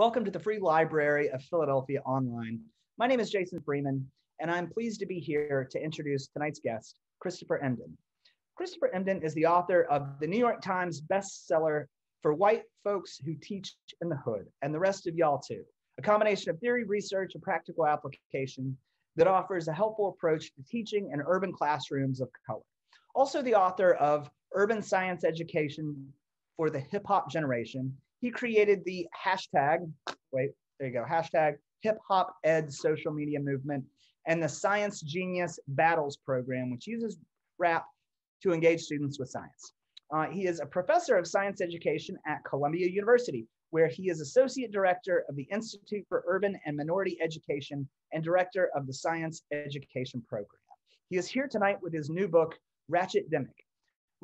Welcome to the Free Library of Philadelphia Online. My name is Jason Freeman, and I'm pleased to be here to introduce tonight's guest, Christopher Emdin. Christopher Emdin is the author of the New York Times bestseller for white folks who teach in the hood, and the rest of y'all too, a combination of theory, research, and practical application that offers a helpful approach to teaching in urban classrooms of color. Also the author of Urban Science Education for the Hip Hop Generation, he created the hashtag, wait, there you go, hashtag hip hop ed social media movement and the Science Genius Battles program, which uses rap to engage students with science. Uh, he is a professor of science education at Columbia University, where he is associate director of the Institute for Urban and Minority Education and director of the Science Education Program. He is here tonight with his new book, Ratchetdemic,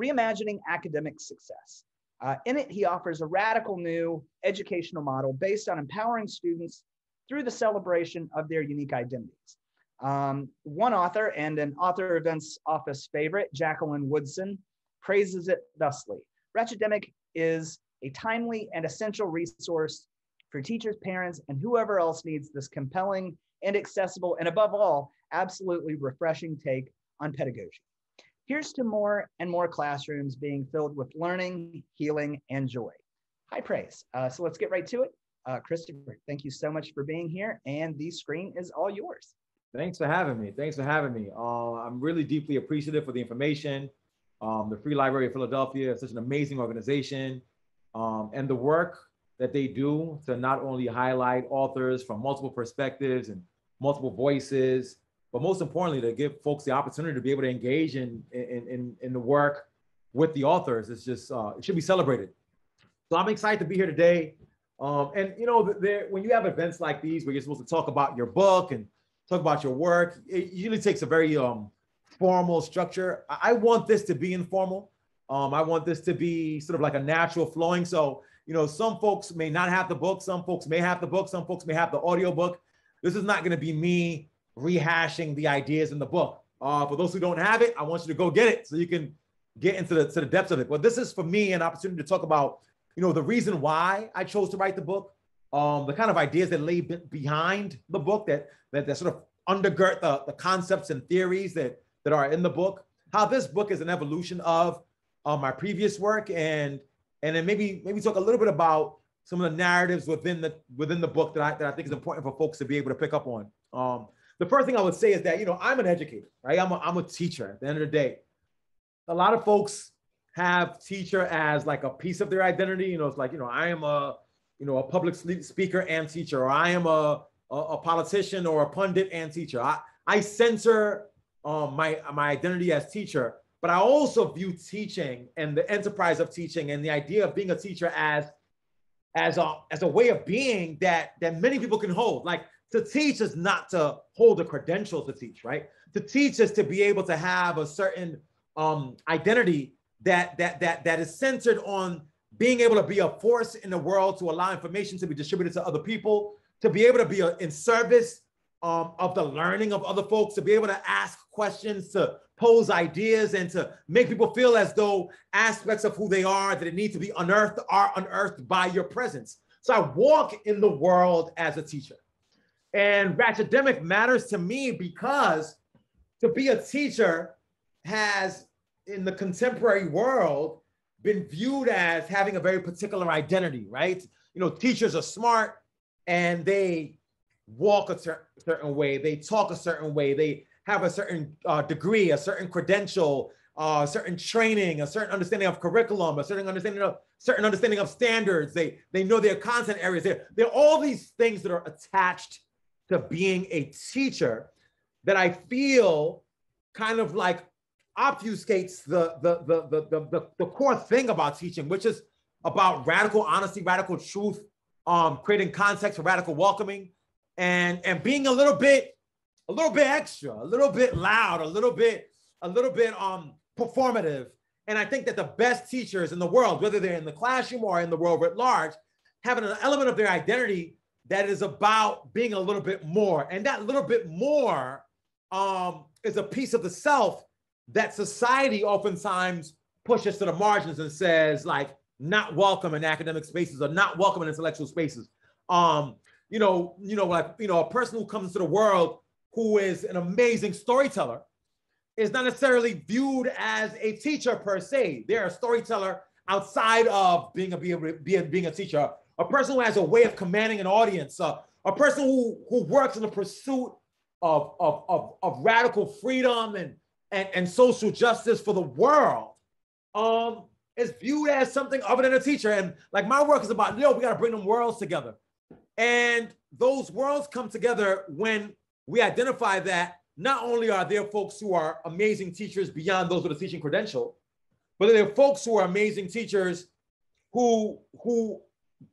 Reimagining Academic Success. Uh, in it, he offers a radical new educational model based on empowering students through the celebration of their unique identities. Um, one author and an author events office favorite, Jacqueline Woodson, praises it thusly. Ratchetdemic is a timely and essential resource for teachers, parents, and whoever else needs this compelling and accessible, and above all, absolutely refreshing take on pedagogy. Here's to more and more classrooms being filled with learning, healing, and joy. High praise. Uh, so let's get right to it. Uh, Christopher, thank you so much for being here, and the screen is all yours. Thanks for having me. Thanks for having me. Uh, I'm really deeply appreciative for the information. Um, the Free Library of Philadelphia is such an amazing organization, um, and the work that they do to not only highlight authors from multiple perspectives and multiple voices, but most importantly, to give folks the opportunity to be able to engage in in in, in the work with the authors. It's just uh, it should be celebrated. So I'm excited to be here today. Um, and you know, there when you have events like these where you're supposed to talk about your book and talk about your work. It usually takes a very um, formal structure. I want this to be informal. Um, I want this to be sort of like a natural flowing. So, you know, some folks may not have the book, some folks may have the book, some folks may have the audio book. This is not going to be me rehashing the ideas in the book. Uh, for those who don't have it, I want you to go get it so you can get into the, to the depths of it. But this is for me an opportunity to talk about, you know, the reason why I chose to write the book, um, the kind of ideas that lay behind the book that that, that sort of undergird the, the concepts and theories that that are in the book. How this book is an evolution of uh, my previous work, and and then maybe maybe talk a little bit about some of the narratives within the within the book that I that I think is important for folks to be able to pick up on. Um, the first thing I would say is that you know I'm an educator, right? I'm a, I'm a teacher. At the end of the day, a lot of folks have teacher as like a piece of their identity. You know, it's like you know I am a you know, a public speaker and teacher, or I am a, a, a politician or a pundit and teacher. I, I censor um, my, my identity as teacher, but I also view teaching and the enterprise of teaching and the idea of being a teacher as, as, a, as a way of being that, that many people can hold. Like to teach is not to hold a credential to teach, right? To teach is to be able to have a certain um, identity that, that, that, that is centered on being able to be a force in the world to allow information to be distributed to other people, to be able to be a, in service um, of the learning of other folks, to be able to ask questions, to pose ideas, and to make people feel as though aspects of who they are that need to be unearthed are unearthed by your presence. So I walk in the world as a teacher. And academic matters to me because to be a teacher has, in the contemporary world, been viewed as having a very particular identity, right? You know, teachers are smart and they walk a cer- certain way, they talk a certain way, they have a certain uh, degree, a certain credential, uh, a certain training, a certain understanding of curriculum, a certain understanding of certain understanding of standards. They they know their content areas. There, there are all these things that are attached to being a teacher that I feel kind of like obfuscates the, the, the, the, the, core thing about teaching, which is about radical honesty, radical truth, um, creating context for radical welcoming, and, and being a little bit, a little bit extra, a little bit loud, a little bit, a little bit um, performative. And I think that the best teachers in the world, whether they're in the classroom or in the world at large, having an element of their identity that is about being a little bit more. And that little bit more um, is a piece of the self that society oftentimes pushes to the margins and says like not welcome in academic spaces or not welcome in intellectual spaces. Um, you know, you know, like you know, a person who comes to the world who is an amazing storyteller is not necessarily viewed as a teacher per se. They're a storyteller outside of being a being, being a teacher. A person who has a way of commanding an audience. Uh, a person who who works in the pursuit of of of, of radical freedom and, and and social justice for the world. Um, is viewed as something other than a teacher. And like my work is about, yo, we got to bring them worlds together. And those worlds come together when we identify that not only are there folks who are amazing teachers beyond those with a teaching credential, but there are folks who are amazing teachers who who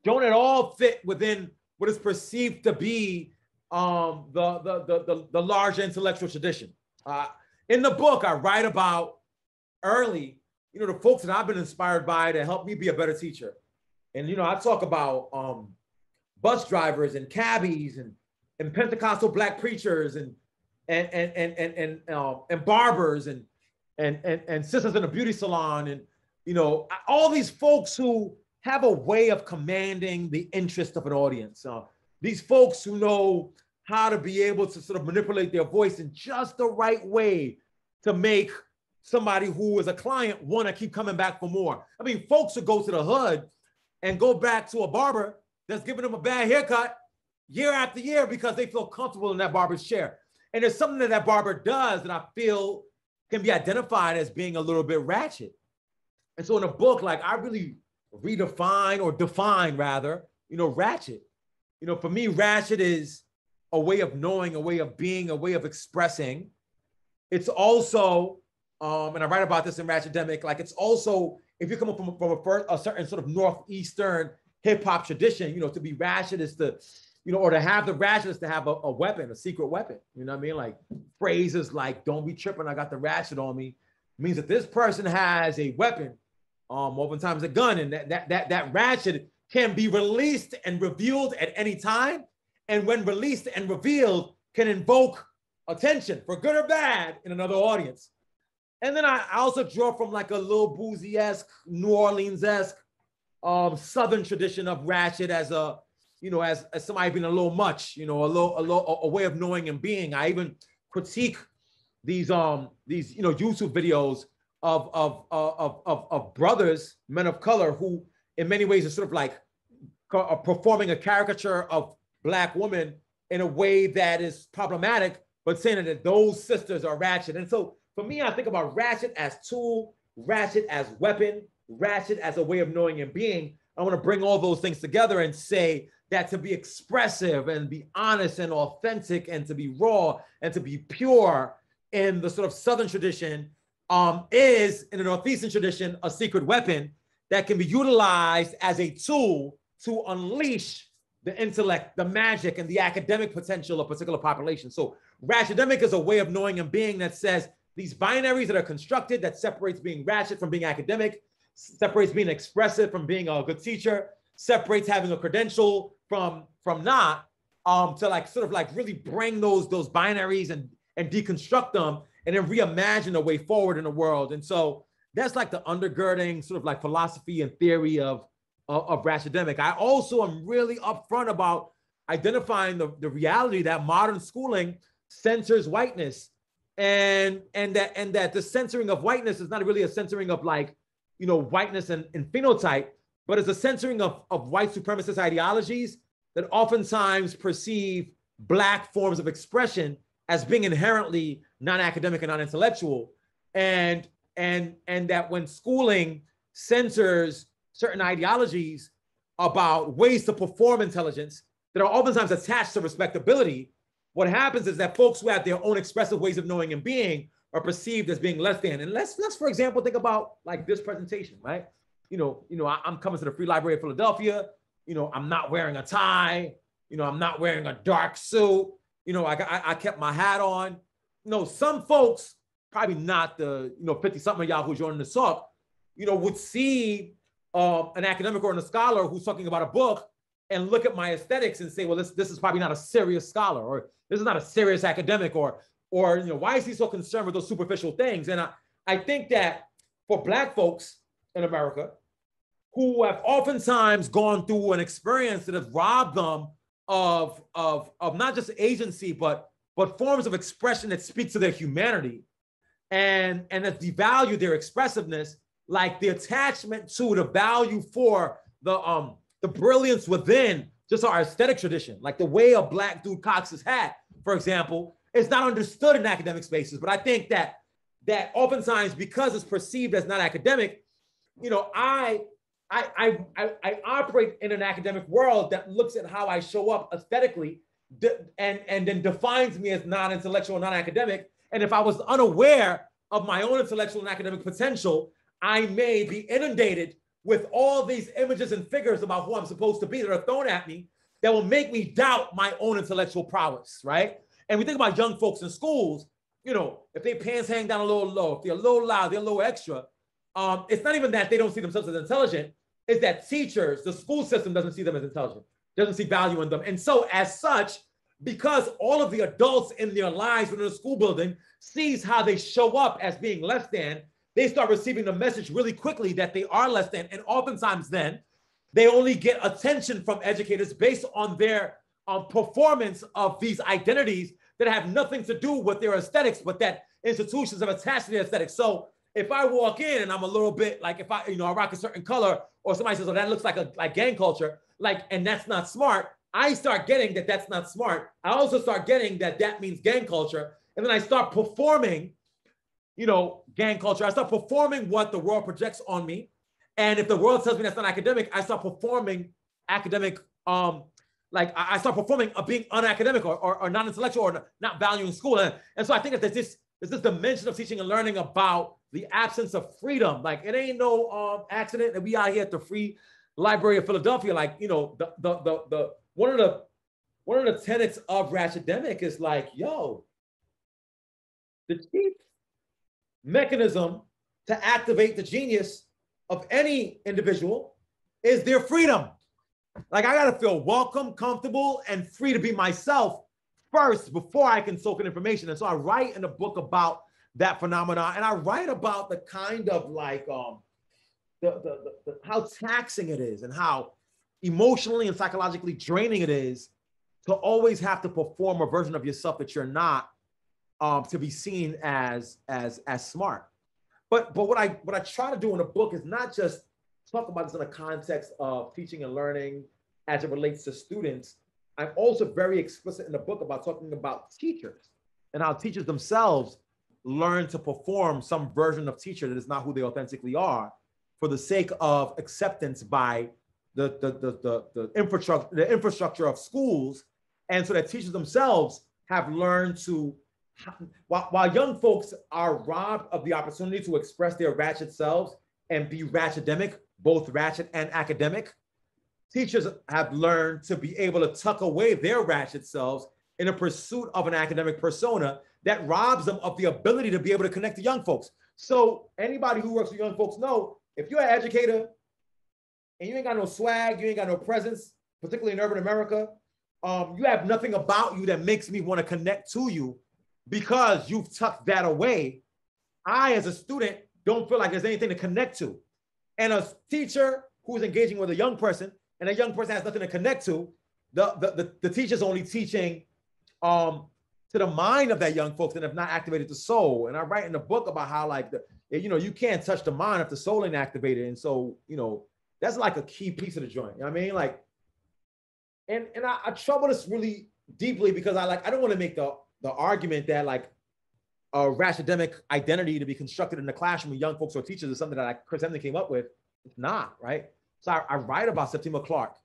don't at all fit within what is perceived to be um, the, the, the, the, the large intellectual tradition. Uh, in the book, I write about early, you know, the folks that I've been inspired by to help me be a better teacher. And, you know, I talk about um, bus drivers and cabbies and, and Pentecostal black preachers and, and, and, and, and, and, uh, and barbers and, and, and, and sisters in a beauty salon and, you know, all these folks who have a way of commanding the interest of an audience. Uh, these folks who know how to be able to sort of manipulate their voice in just the right way to make somebody who is a client want to keep coming back for more. I mean, folks who go to the hood and go back to a barber that's giving them a bad haircut year after year because they feel comfortable in that barber's chair. And there's something that that barber does that I feel can be identified as being a little bit ratchet. And so in a book, like I really redefine or define rather, you know, ratchet. You know, for me, ratchet is a way of knowing, a way of being, a way of expressing. It's also, um, and I write about this in Ratchetdemic, like it's also, if you come up from, from a, a certain sort of Northeastern hip hop tradition, you know, to be ratchet is to, you know, or to have the ratchet is to have a, a, weapon, a secret weapon. You know what I mean? Like phrases like, don't be tripping, I got the ratchet on me, means that this person has a weapon, um, oftentimes a gun, and that, that, that, that ratchet can be released and revealed at any time and when released and revealed, can invoke attention for good or bad in another audience. And then I I also draw from like a little Boosie esque, New Orleans esque, um, Southern tradition of ratchet as a, you know, as, as somebody being a little much, you know, a little, a little, a way of knowing and being. I even critique these, um, these, you know, YouTube videos of, of, of, of, of brothers, men of color, who in many ways are sort of like performing a caricature of black women in a way that is problematic, but saying that those sisters are ratchet. And so for me, I think about ratchet as tool, ratchet as weapon, ratchet as a way of knowing and being. I want to bring all those things together and say that to be expressive and be honest and authentic and to be raw and to be pure in the sort of Southern tradition um, is, in the Northeastern tradition, a secret weapon that can be utilized as a tool to unleash the intellect, the magic, and the academic potential of particular populations. So ratchetdemic is a way of knowing and being that says these binaries that are constructed that separates being ratchet from being academic, separates being expressive from being a good teacher, separates having a credential from from not, um, to like sort of like really bring those those binaries and and deconstruct them and then reimagine a way forward in the world. And so that's like the undergirding sort of like philosophy and theory of of, of Ratchetdemic. I also am really upfront about identifying the, the reality that modern schooling censors whiteness and and that and that the censoring of whiteness is not really a censoring of like you know whiteness and, and phenotype but it's a censoring of, of white supremacist ideologies that oftentimes perceive black forms of expression as being inherently non-academic and non-intellectual and and and that when schooling censors certain ideologies about ways to perform intelligence that are oftentimes attached to respectability, what happens is that folks who have their own expressive ways of knowing and being are perceived as being less than. And let's let's for example think about like this presentation, right? You know, you know, I, am coming to the Free Library of Philadelphia. You know, I'm not wearing a tie. You know, I'm not wearing a dark suit. You know, I I, I kept my hat on. You know, some folks, probably not the you know 50 something of y'all who joining the talk, you know, would see uh, an academic or a scholar who's talking about a book and look at my aesthetics and say, well, this, this is probably not a serious scholar, or this is not a serious academic, or, or you know, why is he so concerned with those superficial things? And I, I think that for Black folks in America, who have oftentimes gone through an experience that has robbed them of, of, of not just agency, but, but forms of expression that speak to their humanity and, and that devalue their expressiveness, like the attachment to the value for the, um, the brilliance within just our aesthetic tradition, like the way a black dude cocks his hat, for example, is not understood in academic spaces. But I think that that oftentimes because it's perceived as not academic, you know, I I, I, I, operate in an academic world that looks at how I show up aesthetically and, and then defines me as non-intellectual, non-academic. And if I was unaware of my own intellectual and academic potential, I may be inundated with all these images and figures about who I'm supposed to be that are thrown at me that will make me doubt my own intellectual prowess, right? And we think about young folks in schools, you know, if their pants hang down a little low, if they're a little loud, they're a little extra. Um, it's not even that they don't see themselves as intelligent is that teachers, the school system doesn't see them as intelligent, doesn't see value in them. And so, as such, because all of the adults in their lives within the school building sees how they show up as being less than, they start receiving the message really quickly that they are less than. And oftentimes, then they only get attention from educators based on their um, performance of these identities that have nothing to do with their aesthetics, but that institutions have attached to their aesthetics. So if I walk in and I'm a little bit like if I, you know, I rock a certain color, or somebody says, "Oh, that looks like a like gang culture," like, and that's not smart. I start getting that that's not smart. I also start getting that that means gang culture, and then I start performing, you know, gang culture. I start performing what the world projects on me, and if the world tells me that's not academic, I start performing academic, um, like I start performing of being unacademic or, or, or non-intellectual or not valuing school, and, and so I think that there's this there's this dimension of teaching and learning about the absence of freedom. Like it ain't no um, accident that we out here at the Free Library of Philadelphia. Like you know, the the the, the one of the one of the tenets of Ratchetdemic is like, yo, the chief mechanism to activate the genius of any individual is their freedom. Like I gotta feel welcome, comfortable, and free to be myself first before I can soak in information. And so I write in a book about that phenomenon. And I write about the kind of like um, the, the, the, how taxing it is and how emotionally and psychologically draining it is to always have to perform a version of yourself that you're not um, to be seen as as as smart. But but what I what I try to do in the book is not just talk about this in the context of teaching and learning as it relates to students. I'm also very explicit in the book about talking about teachers and how teachers themselves learn to perform some version of teacher that is not who they authentically are for the sake of acceptance by the, the, the, the, the infrastructure, the infrastructure of schools. And so that teachers themselves have learned to, while, while young folks are robbed of the opportunity to express their ratchet selves and be ratchetdemic, both ratchet and academic, teachers have learned to be able to tuck away their ratchet selves in a pursuit of an academic persona that robs them of the ability to be able to connect to young folks. So anybody who works with young folks know if you're an educator and you ain't got no swag, you ain't got no presence, particularly in urban America, um, you have nothing about you that makes me want to connect to you because you've tucked that away. I, as a student, don't feel like there's anything to connect to. And a teacher who's engaging with a young person and a young person has nothing to connect to, the, the, the, the teacher's only teaching um, to the mind of that young folks and have not activated the soul. And I write in the book about how like the you know you can't touch the mind if the soul ain't activated. And so you know that's like a key piece of the joint. You know what I mean? Like, and and I, I trouble this really deeply because I like I don't want to make the the argument that like a ratchetdemic identity to be constructed in the classroom with young folks or teachers is something that like Chris Emdin came up with. It's not right. So I, I write about Septima Clark,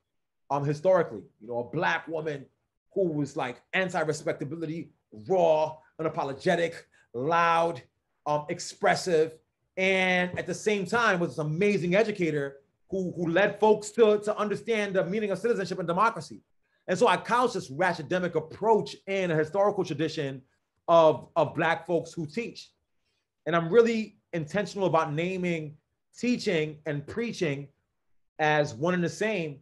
um, historically, you know, a black woman who was like anti-respectability, raw, unapologetic, loud, um, expressive, and at the same time was an amazing educator who, who led folks to, to understand the meaning of citizenship and democracy. And so I couch this ratchetdemic approach in a historical tradition of, of Black folks who teach. And I'm really intentional about naming teaching and preaching as one and the same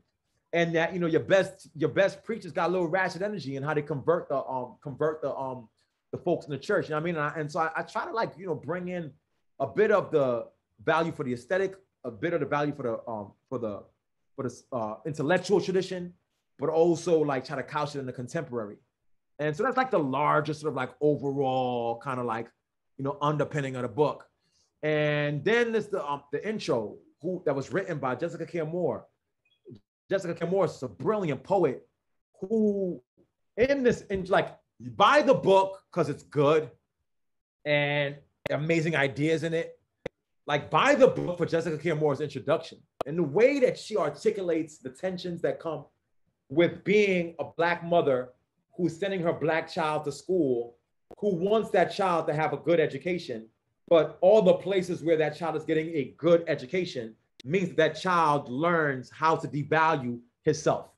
and that you know your best your best preachers got a little ratchet energy and how they convert the um convert the um the folks in the church. You know what I mean? And, I, and so I, I, try to like you know bring in a bit of the value for the aesthetic, a bit of the value for the um for the for the uh, intellectual tradition, but also like try to couch it in the contemporary. And so that's like the largest sort of like overall kind of like you know underpinning of the book. And then there's the um, the intro who that was written by Jessica Care Moore. Jessica Care Moore is a brilliant poet who in this in like buy the book because it's good and amazing ideas in it. Like buy the book for Jessica Moore's introduction and the way that she articulates the tensions that come with being a black mother who's sending her black child to school, who wants that child to have a good education, but all the places where that child is getting a good education means that, child learns how to devalue himself,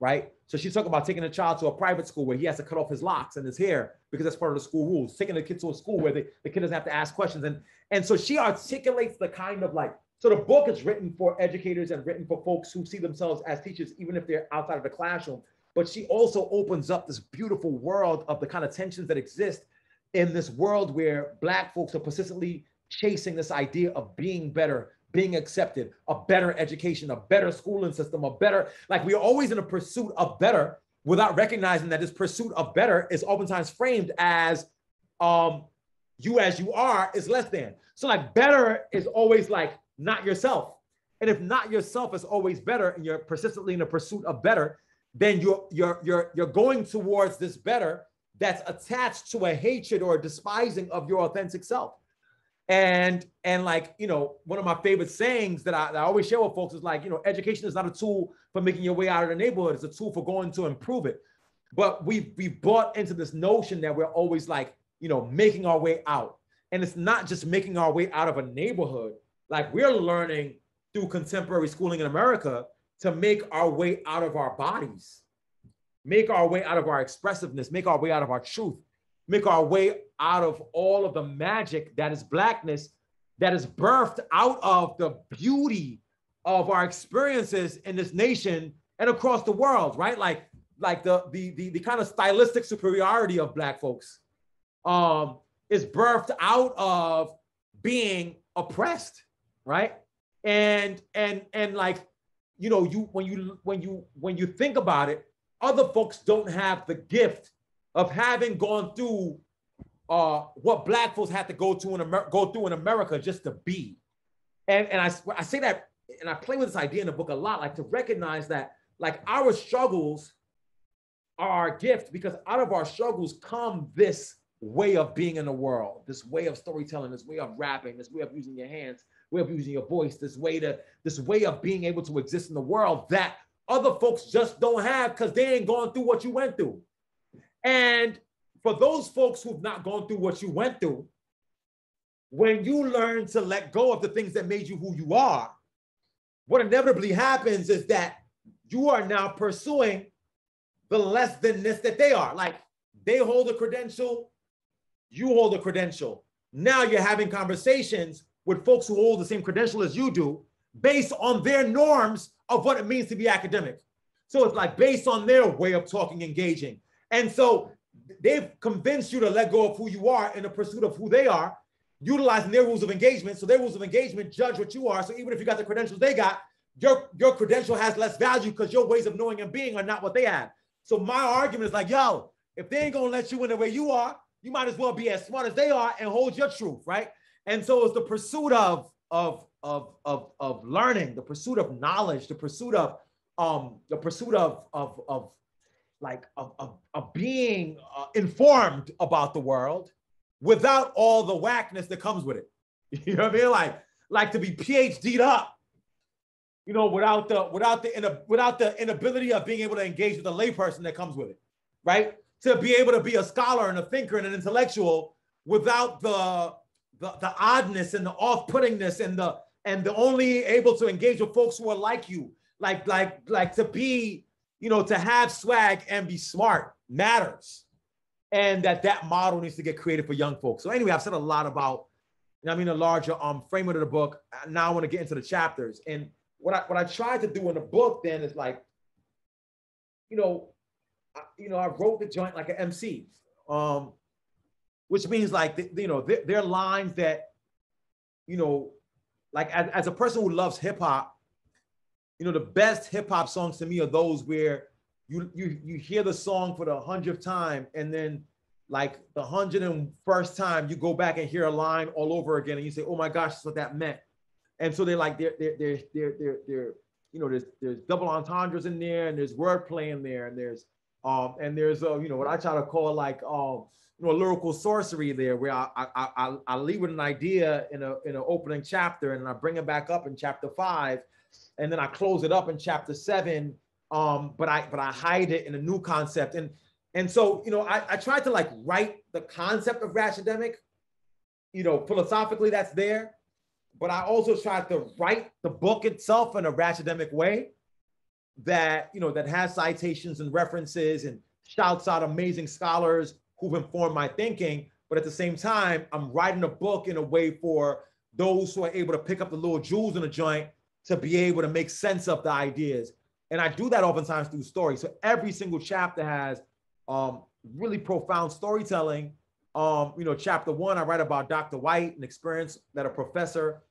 right? So she's talking about taking a child to a private school where he has to cut off his locks and his hair because that's part of the school rules. Taking the kid to a school where the, the kid doesn't have to ask questions. And, and so she articulates the kind of like, so the book is written for educators and written for folks who see themselves as teachers, even if they're outside of the classroom. But she also opens up this beautiful world of the kind of tensions that exist in this world where Black folks are persistently chasing this idea of being better, being accepted, a better education, a better schooling system, a better, like we're always in a pursuit of better without recognizing that this pursuit of better is oftentimes framed as um, you as you are is less than. So like better is always like not yourself. And if not yourself is always better and you're persistently in a pursuit of better, then you're you're you're you're going towards this better that's attached to a hatred or a despising of your authentic self. And and like you know, one of my favorite sayings that I, that I always share with folks is like, you know, education is not a tool for making your way out of the neighborhood, it's a tool for going to improve it. But we've we've bought into this notion that we're always like, you know, making our way out. And it's not just making our way out of a neighborhood, like we're learning through contemporary schooling in America to make our way out of our bodies, make our way out of our expressiveness, make our way out of our truth, make our way out of all of the magic that is blackness that is birthed out of the beauty of our experiences in this nation and across the world, right? Like, like the the the, the kind of stylistic superiority of black folks um, is birthed out of being oppressed right? And and and like you know, you when you when you when you think about it, other folks don't have the gift of having gone through uh, what black folks had to go to in Amer- go through in America just to be. And and I I say that and I play with this idea in the book a lot, like to recognize that like our struggles are our gift because out of our struggles come this way of being in the world, this way of storytelling, this way of rapping, this way of using your hands, way of using your voice, this way to this way of being able to exist in the world that other folks just don't have because they ain't gone through what you went through. And for those folks who've not gone through what you went through, when you learn to let go of the things that made you who you are, what inevitably happens is that you are now pursuing the less thanness that they are. Like they hold a credential, you hold a credential. Now you're having conversations with folks who hold the same credential as you do based on their norms of what it means to be academic. So it's like based on their way of talking, engaging. And so they've convinced you to let go of who you are in the pursuit of who they are, utilizing their rules of engagement. So their rules of engagement judge what you are. So even if you got the credentials they got, your, your credential has less value because your ways of knowing and being are not what they have. So my argument is like, yo, if they ain't gonna let you in the way you are, you might as well be as smart as they are and hold your truth, right? And so it's the pursuit of of of of of learning, the pursuit of knowledge, the pursuit of um the pursuit of of of like of, of being uh, informed about the world without all the whackness that comes with it. You know what I mean? Like like to be PhD'd up, you know, without the without the in a without the inability of being able to engage with a layperson that comes with it, right? To be able to be a scholar and a thinker and an intellectual without the the, the oddness and the off-puttingness and the and the only able to engage with folks who are like you, like like like to be, you know, to have swag and be smart matters, and that that model needs to get created for young folks. So anyway, I've said a lot about, you know, I mean, a larger um framework of the book. Now I want to get into the chapters, and what I what I tried to do in the book then is like, you know, I, you know, I wrote the joint like an MC. Um, which means like you know they're, they're lines that you know like as, as a person who loves hip hop, you know, the best hip hop songs to me are those where you you you hear the song for the hundredth time and then like the hundred and first time you go back and hear a line all over again and you say, oh my gosh, that's what that meant. And so they're like they're they're they're they're they're, they're you know there's there's double entendres in there and there's wordplay in there and there's um and there's uh you know what I try to call like um you know lyrical sorcery there where I I I, I leave with an idea in a in an opening chapter and I bring it back up in chapter five and then I close it up in chapter seven um but I but I hide it in a new concept and and so, you know, I, I tried to like write the concept of Ratchetdemic, you know, philosophically that's there, but I also tried to write the book itself in a Ratchetdemic way that, you know, that has citations and references and shouts out amazing scholars who've informed my thinking. But at the same time, I'm writing a book in a way for those who are able to pick up the little jewels in the joint to be able to make sense of the ideas. And I do that oftentimes through stories. So every single chapter has um, really profound storytelling. Um, you know, chapter one, I write about Dr. White, an experience that a professor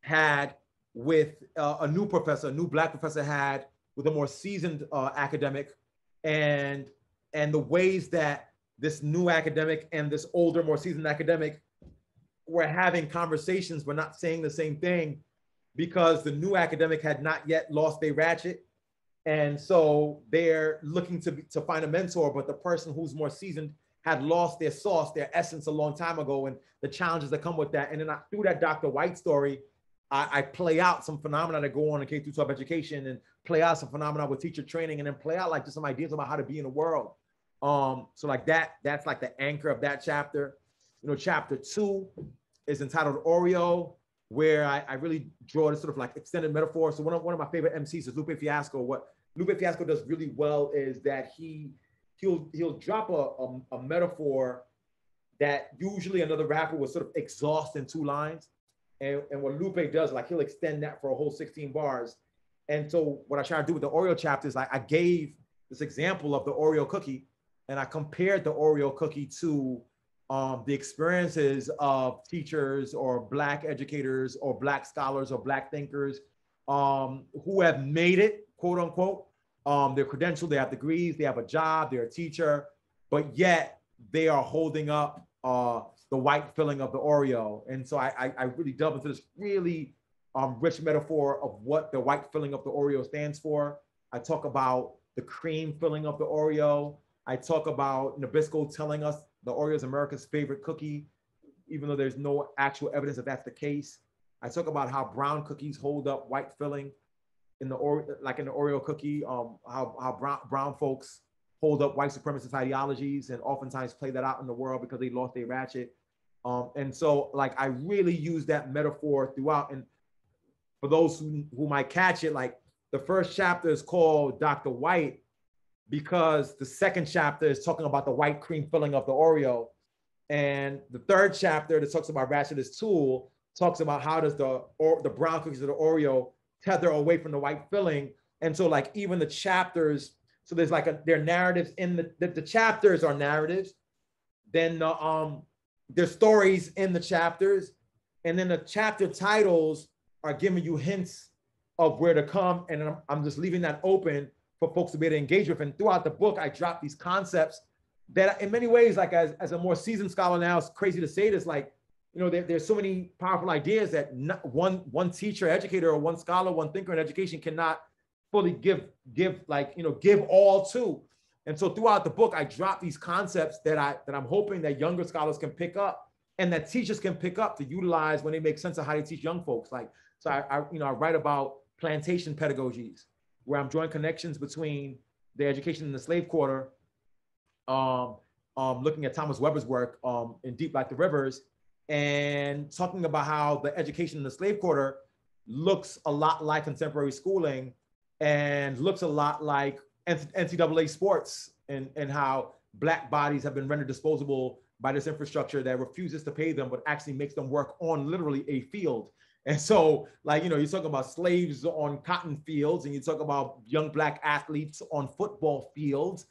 had with uh, a new professor, a new black professor had with a more seasoned uh, academic, and and the ways that this new academic and this older, more seasoned academic were having conversations, but not saying the same thing because the new academic had not yet lost their ratchet and so they're looking to, to find a mentor, but the person who's more seasoned had lost their sauce, their essence a long time ago, and the challenges that come with that. And then I, through that Dr. White story, I, I, play out some phenomena that go on in K through 12 education and play out some phenomena with teacher training and then play out like just some ideas about how to be in the world. Um, so like that, that's like the anchor of that chapter. You know, chapter two is entitled Oreo where I, I, really draw this sort of like extended metaphor. So one of, one of my favorite MCs is Lupe Fiasco. What Lupe Fiasco does really well is that he he'll he'll drop a, a, a metaphor that usually another rapper would sort of exhaust in two lines. And, and what Lupe does, like he'll extend that for a whole 16 bars. And so what I try to do with the Oreo chapter is like I gave this example of the Oreo cookie and I compared the Oreo cookie to um, the experiences of teachers or Black educators or Black scholars or Black thinkers um, who have made it, quote unquote. Um, they're credentialed, they have degrees, they have a job, they're a teacher, but yet they are holding up uh, the white filling of the Oreo. And so I, I, I really delve into this really um, rich metaphor of what the white filling of the Oreo stands for. I talk about the cream filling of the Oreo. I talk about Nabisco telling us the Oreo is America's favorite cookie, even though there's no actual evidence that that's the case. I talk about how brown cookies hold up white filling in the or like in the Oreo cookie, um, how, how brown, brown folks hold up white supremacist ideologies and oftentimes play that out in the world because they lost their ratchet. Um, and so like I really use that metaphor throughout. And for those who, who might catch it, like the first chapter is called Dr. White because the second chapter is talking about the white cream filling of the Oreo. And the third chapter that talks about Ratchet's tool talks about how does the or the brown cookies of the Oreo tether away from the white filling. And so like even the chapters, so there's like a there are narratives in the, the, the chapters are narratives. Then the um there's stories in the chapters, and then the chapter titles are giving you hints of where to come. And I'm, I'm just leaving that open for folks to be able to engage with. And throughout the book, I drop these concepts that in many ways, like as, as a more seasoned scholar now, it's crazy to say this, like, you know, there, there's so many powerful ideas that one one teacher, educator, or one scholar, one thinker in education cannot fully give give like you know give all to. And so throughout the book, I drop these concepts that I that I'm hoping that younger scholars can pick up and that teachers can pick up to utilize when they make sense of how they teach young folks. Like so, I, I you know I write about plantation pedagogies where I'm drawing connections between the education in the slave quarter, um, um, looking at Thomas Webber's work um, in Deep Like the Rivers, and talking about how the education in the slave quarter looks a lot like contemporary schooling and looks a lot like NCAA sports and, and how black bodies have been rendered disposable by this infrastructure that refuses to pay them, but actually makes them work on literally a field. And so, like, you know, you talk about slaves on cotton fields and you talk about young black athletes on football fields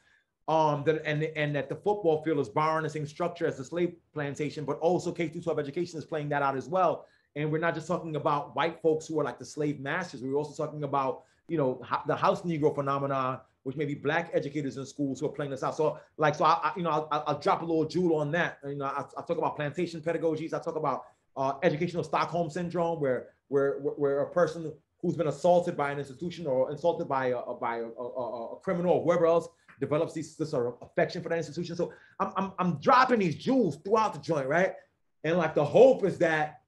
um, that, and, and that the football field is borrowing the same structure as the slave plantation, but also K through 12 education is playing that out as well. And we're not just talking about white folks who are like the slave masters. We're also talking about, you know, the house Negro phenomenon, which may be black educators in schools who are playing this out. So like, so I, I you know, I'll, I'll, drop a little jewel on that. You know, I, I talk about plantation pedagogies. I talk about uh, educational Stockholm syndrome, where, where, where a person who's been assaulted by an institution or insulted by a, by a, a, a criminal or whoever else develops these, this sort of affection for that institution. So I'm, I'm, I'm dropping these jewels throughout the joint, right? And like the hope is that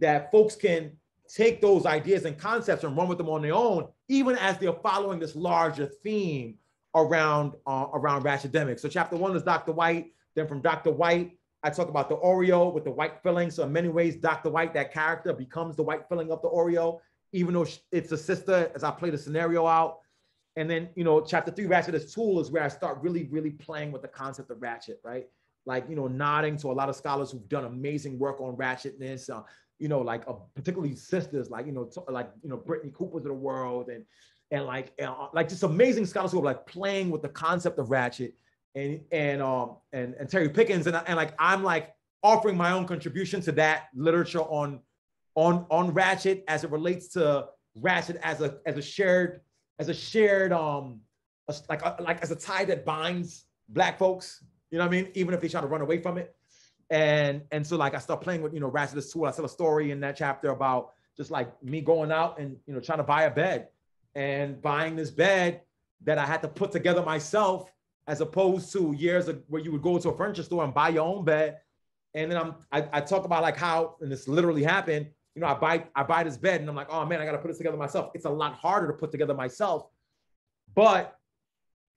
that folks can take those ideas and concepts and run with them on their own, even as they're following this larger theme around uh, around ratchetdemic. So chapter one is Dr. White. Then from Dr. White, I talk about the Oreo with the white filling. So in many ways, Dr. White, that character, becomes the white filling of the Oreo, even though it's a sister. As I play the scenario out, and then you know, chapter three, Ratchet as tool, is where I start really, really playing with the concept of ratchet, right? Like you know, nodding to a lot of scholars who've done amazing work on ratchetness. Uh, you know, like uh, particularly sisters, like you know, t- like you know, Brittney Cooper's of the world, and and like uh, like just amazing scholars who are like playing with the concept of ratchet, and and um and and Therí Pickens, and and like I'm like offering my own contribution to that literature on on on ratchet as it relates to ratchet as a as a shared as a shared um a, like a, like as a tie that binds black folks you know what i mean even if they try to run away from it and and so like I start playing with you know Ratchet tool. I tell a story in that chapter about just like me going out and you know trying to buy a bed and buying this bed that I had to put together myself, as opposed to years of, where you would go to a furniture store and buy your own bed. And then I'm I, I talk about like how and this literally happened. You know, I buy I buy this bed and I'm like, oh man, I got to put this together myself. It's a lot harder to put together myself, but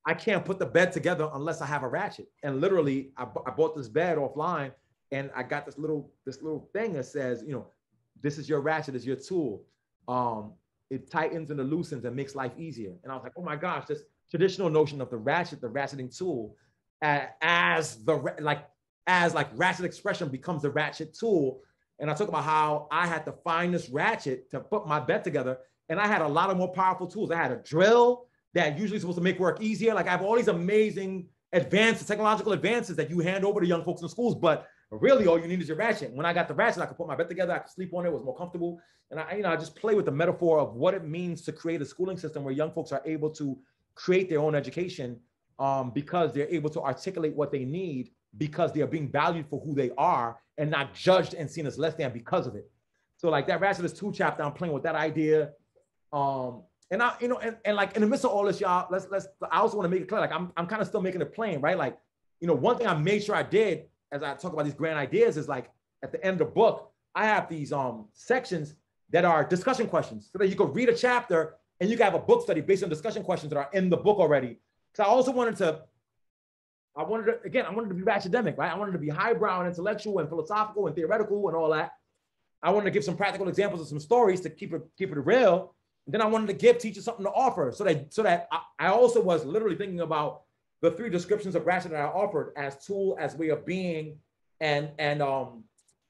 I can't put the bed together unless I have a ratchet. And literally, I, I bought this bed offline, and I got this little this little thing that says, you know, this is your ratchet, is your tool. Um, it tightens and it loosens and makes life easier. And I was like, oh my gosh, this traditional notion of the ratchet, the ratcheting tool, uh, as the like as like ratchet expression becomes the ratchet tool. And I talk about how I had to find this ratchet to put my bed together. And I had a lot of more powerful tools. I had a drill, that usually supposed to make work easier. Like I have all these amazing advances, technological advances that you hand over to young folks in schools, but really all you need is your ratchet. When I got the ratchet, I could put my bed together, I could sleep on it, it was more comfortable. And I, you know, I just play with the metaphor of what it means to create a schooling system where young folks are able to create their own education um, because they're able to articulate what they need because they are being valued for who they are and not judged and seen as less than because of it. So like that Ratchet as tool chapter, I'm playing with that idea. Um, and I, you know, and, and like in the midst of all this, y'all, let's let's. I also want to make it clear, like I'm I'm kind of still making it plain, right? Like, you know, one thing I made sure I did as I talk about these grand ideas is like at the end of the book, I have these um sections that are discussion questions, so that you could read a chapter and you can have a book study based on discussion questions that are in the book already. So I also wanted to, I wanted to again, I wanted to be academic, right? I wanted to be highbrow and intellectual and philosophical and theoretical and all that. I wanted to give some practical examples of some stories to keep it keep it real And then I wanted to give teachers something to offer so that so that I, I also was literally thinking about the three descriptions of ratchet that I offered as tool, as way of being, and and um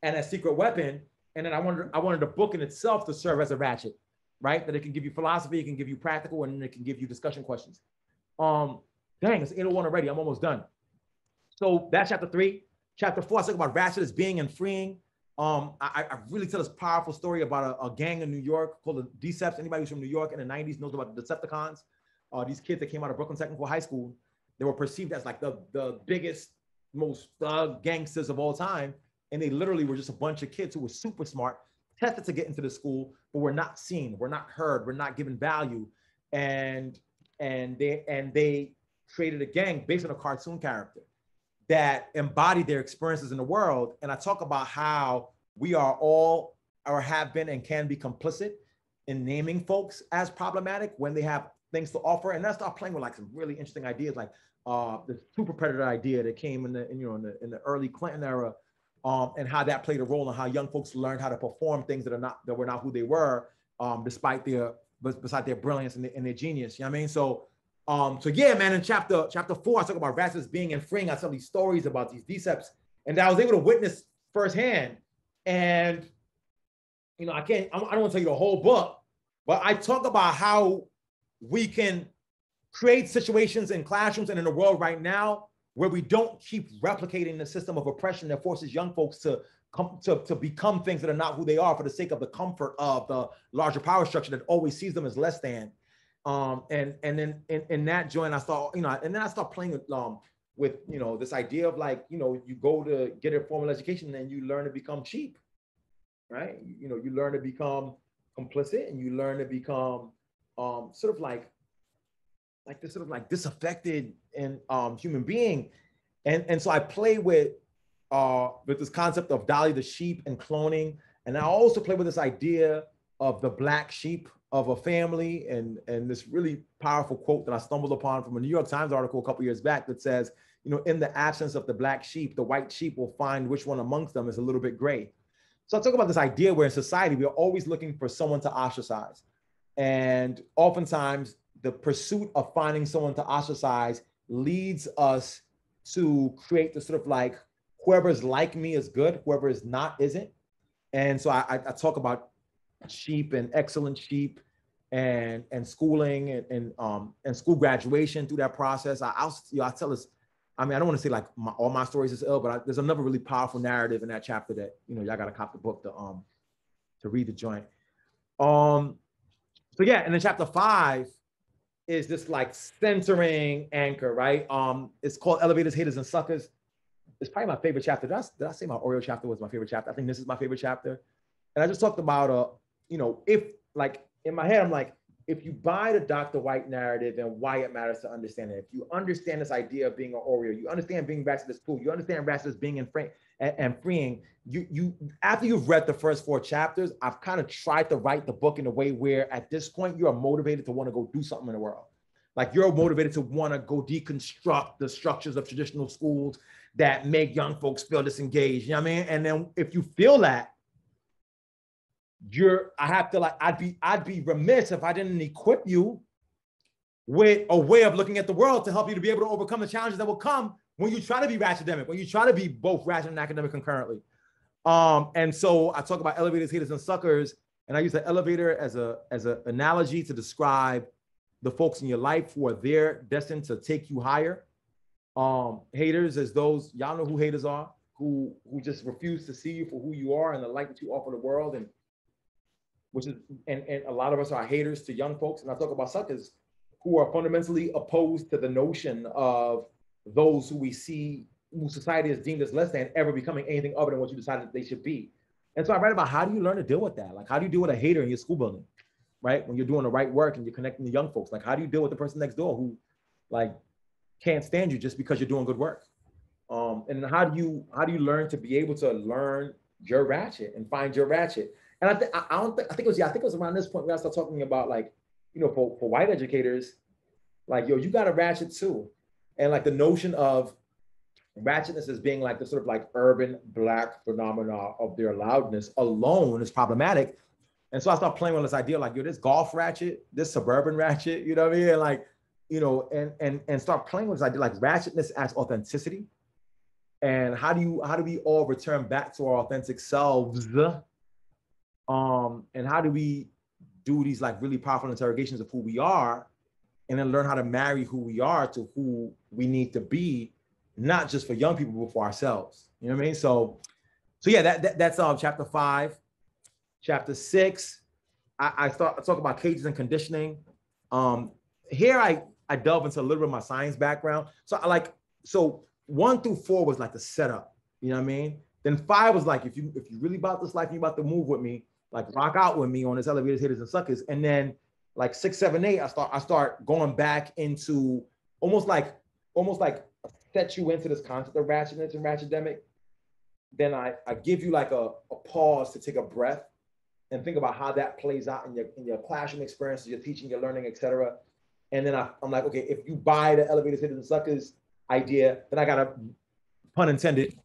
and as secret weapon. And then I wanted I wanted the book in itself to serve as a ratchet, right? That it can give you philosophy, it can give you practical, and it can give you discussion questions. Um, dang, it's 801 already. I'm almost done. So that's chapter three. Chapter four, I talk about ratchet as being and freeing. Um, I, I, really tell this powerful story about a, a, gang in New York called the Deceps. Anybody who's from New York in the 90s knows about the Decepticons. Uh, these kids that came out of Brooklyn Technical High School, they were perceived as like the, the biggest, most thug gangsters of all time. And they literally were just a bunch of kids who were super smart, tested to get into the school, but were not seen, we're not heard, we're not given value. And and they and they created a gang based on a cartoon character that embody their experiences in the world. And I talk about how we are all or have been and can be complicit in naming folks as problematic when they have things to offer. And then start playing with like some really interesting ideas, like uh, the super predator idea that came in the in, you know in the in the early Clinton era, um, and how that played a role in how young folks learned how to perform things that are not that were not who they were, um, despite their beside their brilliance and, and their genius. You know what I mean? So um, so yeah, man, in chapter chapter four, I talk about ratchet as being and freeing. I tell these stories about these deceps, and I was able to witness firsthand. And you know, I can't. I don't want to tell you the whole book, but I talk about how we can create situations in classrooms and in the world right now where we don't keep replicating the system of oppression that forces young folks to come to, to become things that are not who they are for the sake of the comfort of the larger power structure that always sees them as less than. Um, and and then in, in that joint, I thought, you know, and then I start playing with um with you know this idea of like, you know, you go to get a formal education and you learn to become cheap, right? You know, you learn to become complicit and you learn to become um sort of like like this sort of like disaffected and um human being. And and so I play with uh, with this concept of Dolly the sheep and cloning. And I also play with this idea of the black sheep of a family and, and this really powerful quote that I stumbled upon from a New York Times article a couple years back that says, you know, in the absence of the black sheep, the white sheep will find which one amongst them is a little bit gray. So I talk about this idea where in society, we are always looking for someone to ostracize. And oftentimes the pursuit of finding someone to ostracize leads us to create the sort of like whoever's like me is good, whoever is not isn't. And so I, I talk about sheep and excellent sheep and and schooling and and, um, and school graduation through that process. I, I'll you know, I tell us, I mean, I don't want to say like my, all my stories is ill, but I, there's another really powerful narrative in that chapter that you know y'all got to cop the book to um to read the joint. Um, so yeah, and then chapter five is this like centering anchor, right? Um, it's called Elevators, Haters, and Suckers it's probably my favorite chapter. Did I, did I say my Oreo chapter was my favorite chapter? I think this is my favorite chapter. And I just talked about, uh, you know, if like in my head, I'm like, if you buy the Dr. White narrative and why it matters to understand it, if you understand this idea of being an Oreo, you understand being is cool, you understand is being in frame and, and, freeing, you you after you've read the first four chapters, I've kind of tried to write the book in a way where at this point you are motivated to want to go do something in the world. Like you're motivated to want to go deconstruct the structures of traditional schools that make young folks feel disengaged. You know what I mean? And then if you feel that, you're I have to like I'd be I'd be remiss if I didn't equip you with a way of looking at the world to help you to be able to overcome the challenges that will come when you try to be academic, when you try to be both rational and academic concurrently. Um, and so I talk about elevators, haters, and suckers, and I use the elevator as a as an analogy to describe the folks in your life who are there destined to take you higher um, haters as those y'all know who haters are, who who just refuse to see you for who you are and the light that you offer the world, and which is and, and a lot of us are haters to young folks. And I talk about suckers who are fundamentally opposed to the notion of those who we see who society has deemed as less than ever becoming anything other than what you decided they should be. And so I write about how do you learn to deal with that? Like how do you deal with a hater in your school building, right? When you're doing the right work and you're connecting to young folks, like how do you deal with the person next door who like can't stand you just because you're doing good work. Um, and how do you how do you learn to be able to learn your ratchet and find your ratchet? And I think I don't think I think it was yeah I think it was around this point where I started talking about like you know for for white educators, like yo you got a ratchet too, and like the notion of ratchetness as being like the sort of like urban black phenomena of their loudness alone is problematic. And so I started playing with this idea like yo this golf ratchet, this suburban ratchet, you know what I mean? And like you know, and and and start playing with this idea like ratchetness as authenticity. And how do you how do we all return back to our authentic selves? Um, and how do we do these like really powerful interrogations of who we are and then learn how to marry who we are to who we need to be, not just for young people, but for ourselves. You know what I mean? So, so yeah, that, that that's um chapter five. Chapter six, I, I start I talk about cages and conditioning. Um, here I I delve into a little bit of my science background. So I like so one through four was like the setup. You know what I mean? Then five was like if you if you really about this life, you about to move with me, like rock out with me on this elevators, hitters, and suckers. And then like six, seven, eight, I start I start going back into almost like almost like set you into this concept of ratchetness and ratchetdemic. Then I I give you like a, a pause to take a breath and think about how that plays out in your in your classroom experiences, your teaching, your learning, etc. And then I, am like, okay, if you buy the elevators, hitters, and suckers idea, then I gotta, pun intended,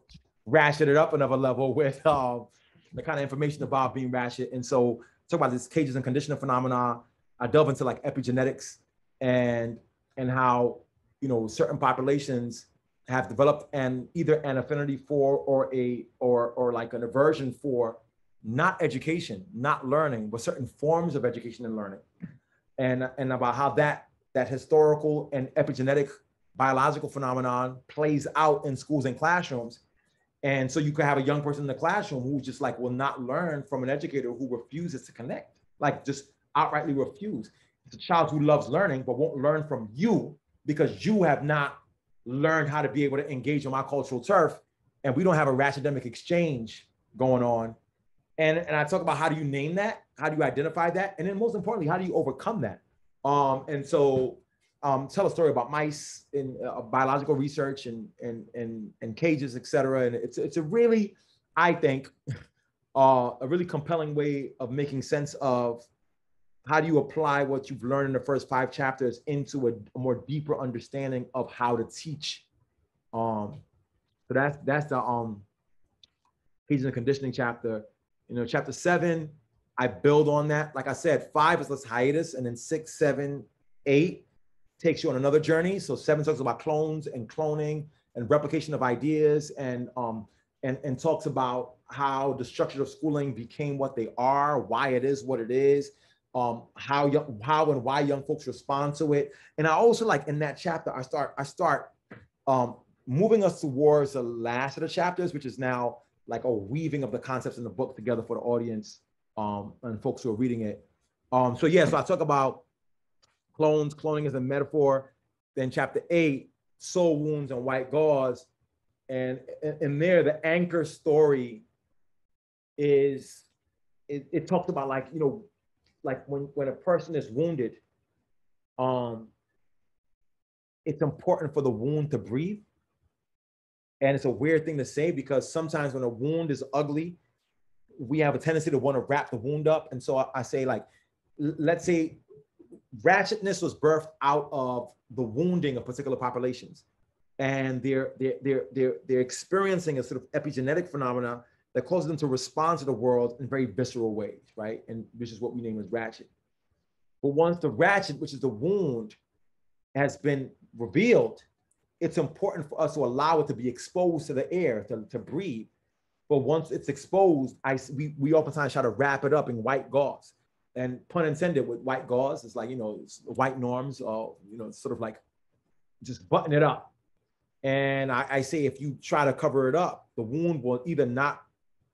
ratchet it up another level with um, the kind of information about being ratchet. And so talk about this cages and conditioning phenomena. I delve into like epigenetics and and how you know certain populations have developed an either an affinity for or a or or like an aversion for not education, not learning, but certain forms of education and learning. And and about how that that historical and epigenetic biological phenomenon plays out in schools and classrooms. And so you could have a young person in the classroom who just like will not learn from an educator who refuses to connect, like just outrightly refuse. It's a child who loves learning but won't learn from you because you have not learned how to be able to engage on my cultural turf, and we don't have a academic exchange going on. And and I talk about how do you name that, how do you identify that, and then most importantly, how do you overcome that? Um, and so um, tell a story about mice in uh, biological research and and and and cages, et cetera. And it's it's a really, I think, uh, a really compelling way of making sense of how do you apply what you've learned in the first five chapters into a, a more deeper understanding of how to teach. Um, so that's that's the um, cages and conditioning chapter. You know, chapter seven, I build on that. Like I said, five is this hiatus, and then six, seven, eight takes you on another journey. So seven talks about clones and cloning and replication of ideas and um and, and talks about how the structure of schooling became what they are, why it is what it is, um, how young, how and why young folks respond to it. And I also like in that chapter, I start I start um, moving us towards the last of the chapters, which is now like a weaving of the concepts in the book together for the audience um, and folks who are reading it. Um, so yeah, so I talk about clones, cloning as a metaphor. Then chapter eight, soul wounds and white gauze. And in there, the anchor story is it, it talks about like, you know, like when, when a person is wounded, um, it's important for the wound to breathe. And it's a weird thing to say because sometimes when a wound is ugly, we have a tendency to want to wrap the wound up. And so I, I say, like, let's say ratchetness was birthed out of the wounding of particular populations. And they're, they're, they're, they're, they're experiencing a sort of epigenetic phenomena that causes them to respond to the world in very visceral ways, right? And which is what we name as ratchet. But once the ratchet, which is the wound, has been revealed, it's important for us to allow it to be exposed to the air, to, to breathe. But once it's exposed, I, we, we oftentimes try to wrap it up in white gauze and pun intended with white gauze it's like you know white norms or you know sort of like just button it up. And I, I, say if you try to cover it up the wound will either not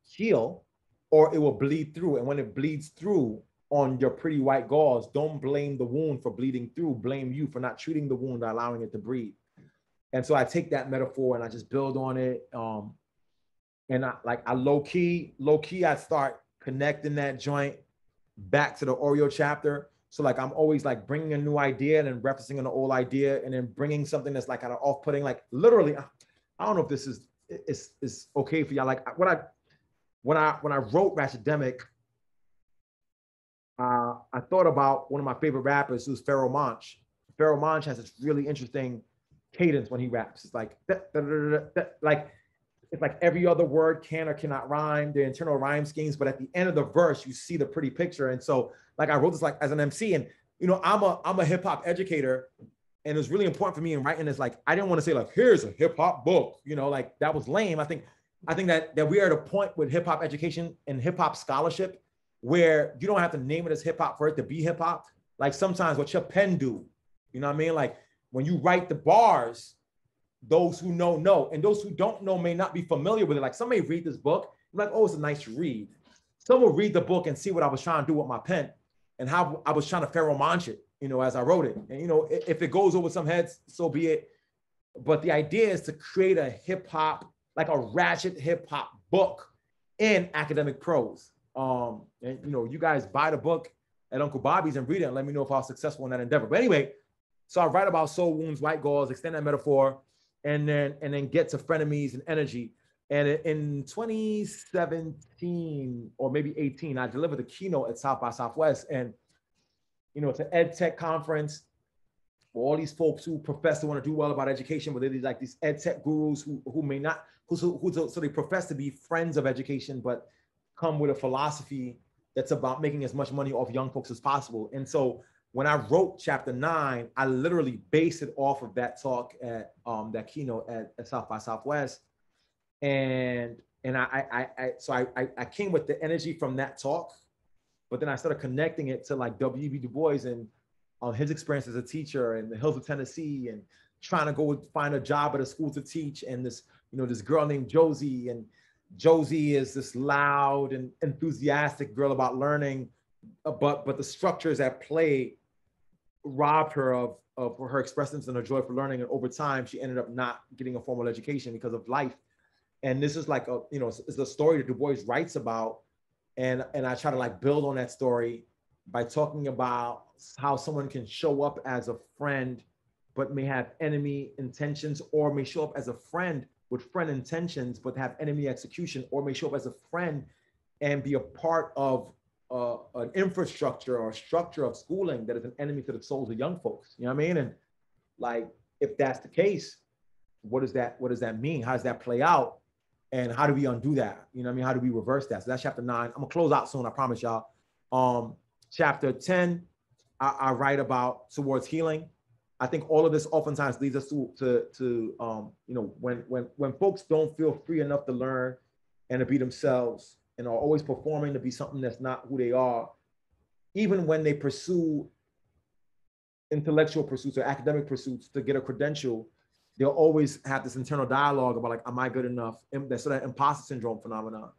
heal or it will bleed through. And when it bleeds through on your pretty white gauze don't blame the wound for bleeding through. Blame you for not treating the wound allowing it to breathe. And so i take that metaphor and i just build on it. Um and i like i low key low key i start connecting that joint back to the Oreo chapter. So like I'm always like bringing a new idea and then referencing an old idea and then bringing something that's like kind of off-putting. Like literally, I don't know if this is is is okay for y'all. Like when I when I when I wrote Ratchetdemic, uh, I thought about one of my favorite rappers who's Pharoahe Monch. Pharoahe Monch has this really interesting cadence when he raps. It's like like it's like every other word can or cannot rhyme, the internal rhyme schemes, but at the end of the verse, you see the pretty picture. And so, like I wrote this like as an MC, and you know, I'm a I'm a hip hop educator, and it was really important for me in writing this. Like, I didn't want to say like, here's a hip hop book, you know, like that was lame. I think I think that that we are at a point with hip hop education and hip hop scholarship where you don't have to name it as hip hop for it to be hip hop. Like sometimes what your pen do, you know what I mean? Like when you write the bars, those who know know and those who don't know may not be familiar with it. Like some may read this book like oh it's a nice read. Some will read the book and see what i was trying to do with my pen and how i was trying to pharoahe it you know as i wrote it. And you know if it goes over some heads so be it. But the idea is to create a hip-hop like a ratchet hip-hop book in academic prose. Um and you know you guys buy the book at Uncle Bobbie's and read it and let me know if i was successful in that endeavor. But anyway so i write about soul wounds white gauze extend that metaphor and then and then get to frenemies and energy. And in 2017 or maybe 18, I delivered a keynote at South by Southwest, and you know it's an ed tech conference for all these folks who profess to want to do well about education, but they're these, like these ed tech gurus who who may not who who so they profess to be friends of education, but come with a philosophy that's about making as much money off young folks as possible. And so when I wrote chapter nine, I literally based it off of that talk at um, that keynote at, at, South by Southwest, and and I, I, I so I, I came with the energy from that talk, but then I started connecting it to like W.E.B. Du Bois and um, his experience as a teacher in the hills of Tennessee and trying to go find a job at a school to teach and this you know, this girl named Josie, and Josie is this loud and enthusiastic girl about learning, Uh, but but the structures at play robbed her of of her expressiveness and her joy for learning. And over time, she ended up not getting a formal education because of life. And this is like a you know it's a story that Du Bois writes about, and and I try to like build on that story by talking about how someone can show up as a friend but may have enemy intentions or may show up as a friend with friend intentions but have enemy execution or may show up as a friend and be a part of uh, an infrastructure or a structure of schooling that is an enemy to the souls of young folks you know what i mean? And like if that's the case what does that what does that mean? How does that play out? And how do we undo that? You know what i mean? How do we reverse that? So that's chapter nine. I'm gonna close out soon i promise y'all. Um chapter 10 I, I write about towards healing. I think all of this oftentimes leads us to to to um, you know when when when folks don't feel free enough to learn and to be themselves and are always performing to be something that's not who they are, even when they pursue intellectual pursuits or academic pursuits to get a credential, they'll always have this internal dialogue about like, am I good enough? And that's sort of imposter syndrome phenomenon.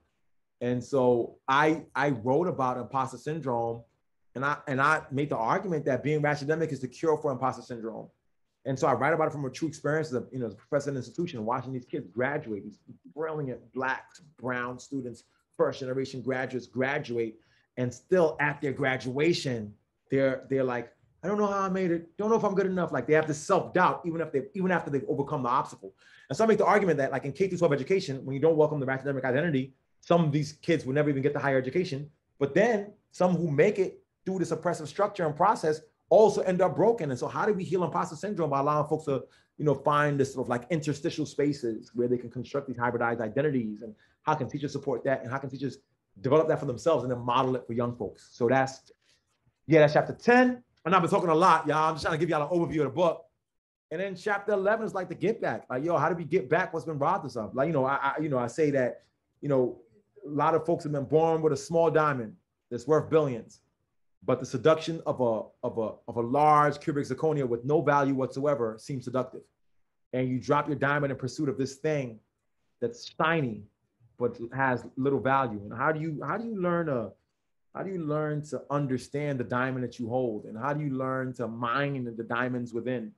And so I I wrote about imposter syndrome and I and I made the argument that being academic is the cure for imposter syndrome. And so I write about it from a true experience of, you know, as a professor in an institution, watching these kids graduate, these brilliant black, brown students, first generation graduates graduate, and still at their graduation, they're they're like, I don't know how I made it. Don't know if I'm good enough. Like they have this self-doubt, even if they even after they've overcome the obstacle. And so I make the argument that, like in K through 12 education, when you don't welcome the academic identity, some of these kids will never even get the higher education. But then some who make it through this oppressive structure and process also end up broken. And so how do we heal imposter syndrome by allowing folks to, you know, find this sort of like interstitial spaces where they can construct these hybridized identities and how can teachers support that and how can teachers develop that for themselves and then model it for young folks. So that's, yeah, that's chapter 10. And I've been talking a lot, y'all. I'm just trying to give y'all an overview of the book. And then chapter 11 is like the get back. Like, yo, how do we get back what's been robbed us of? Like, you know, I, I you know, I say that, you know, a lot of folks have been born with a small diamond that's worth billions but the seduction of a of a of a large cubic zirconia with no value whatsoever seems seductive and you drop your diamond in pursuit of this thing that's shiny but has little value and how do you how do you learn to how do you learn to understand the diamond that you hold and how do you learn to mine the diamonds within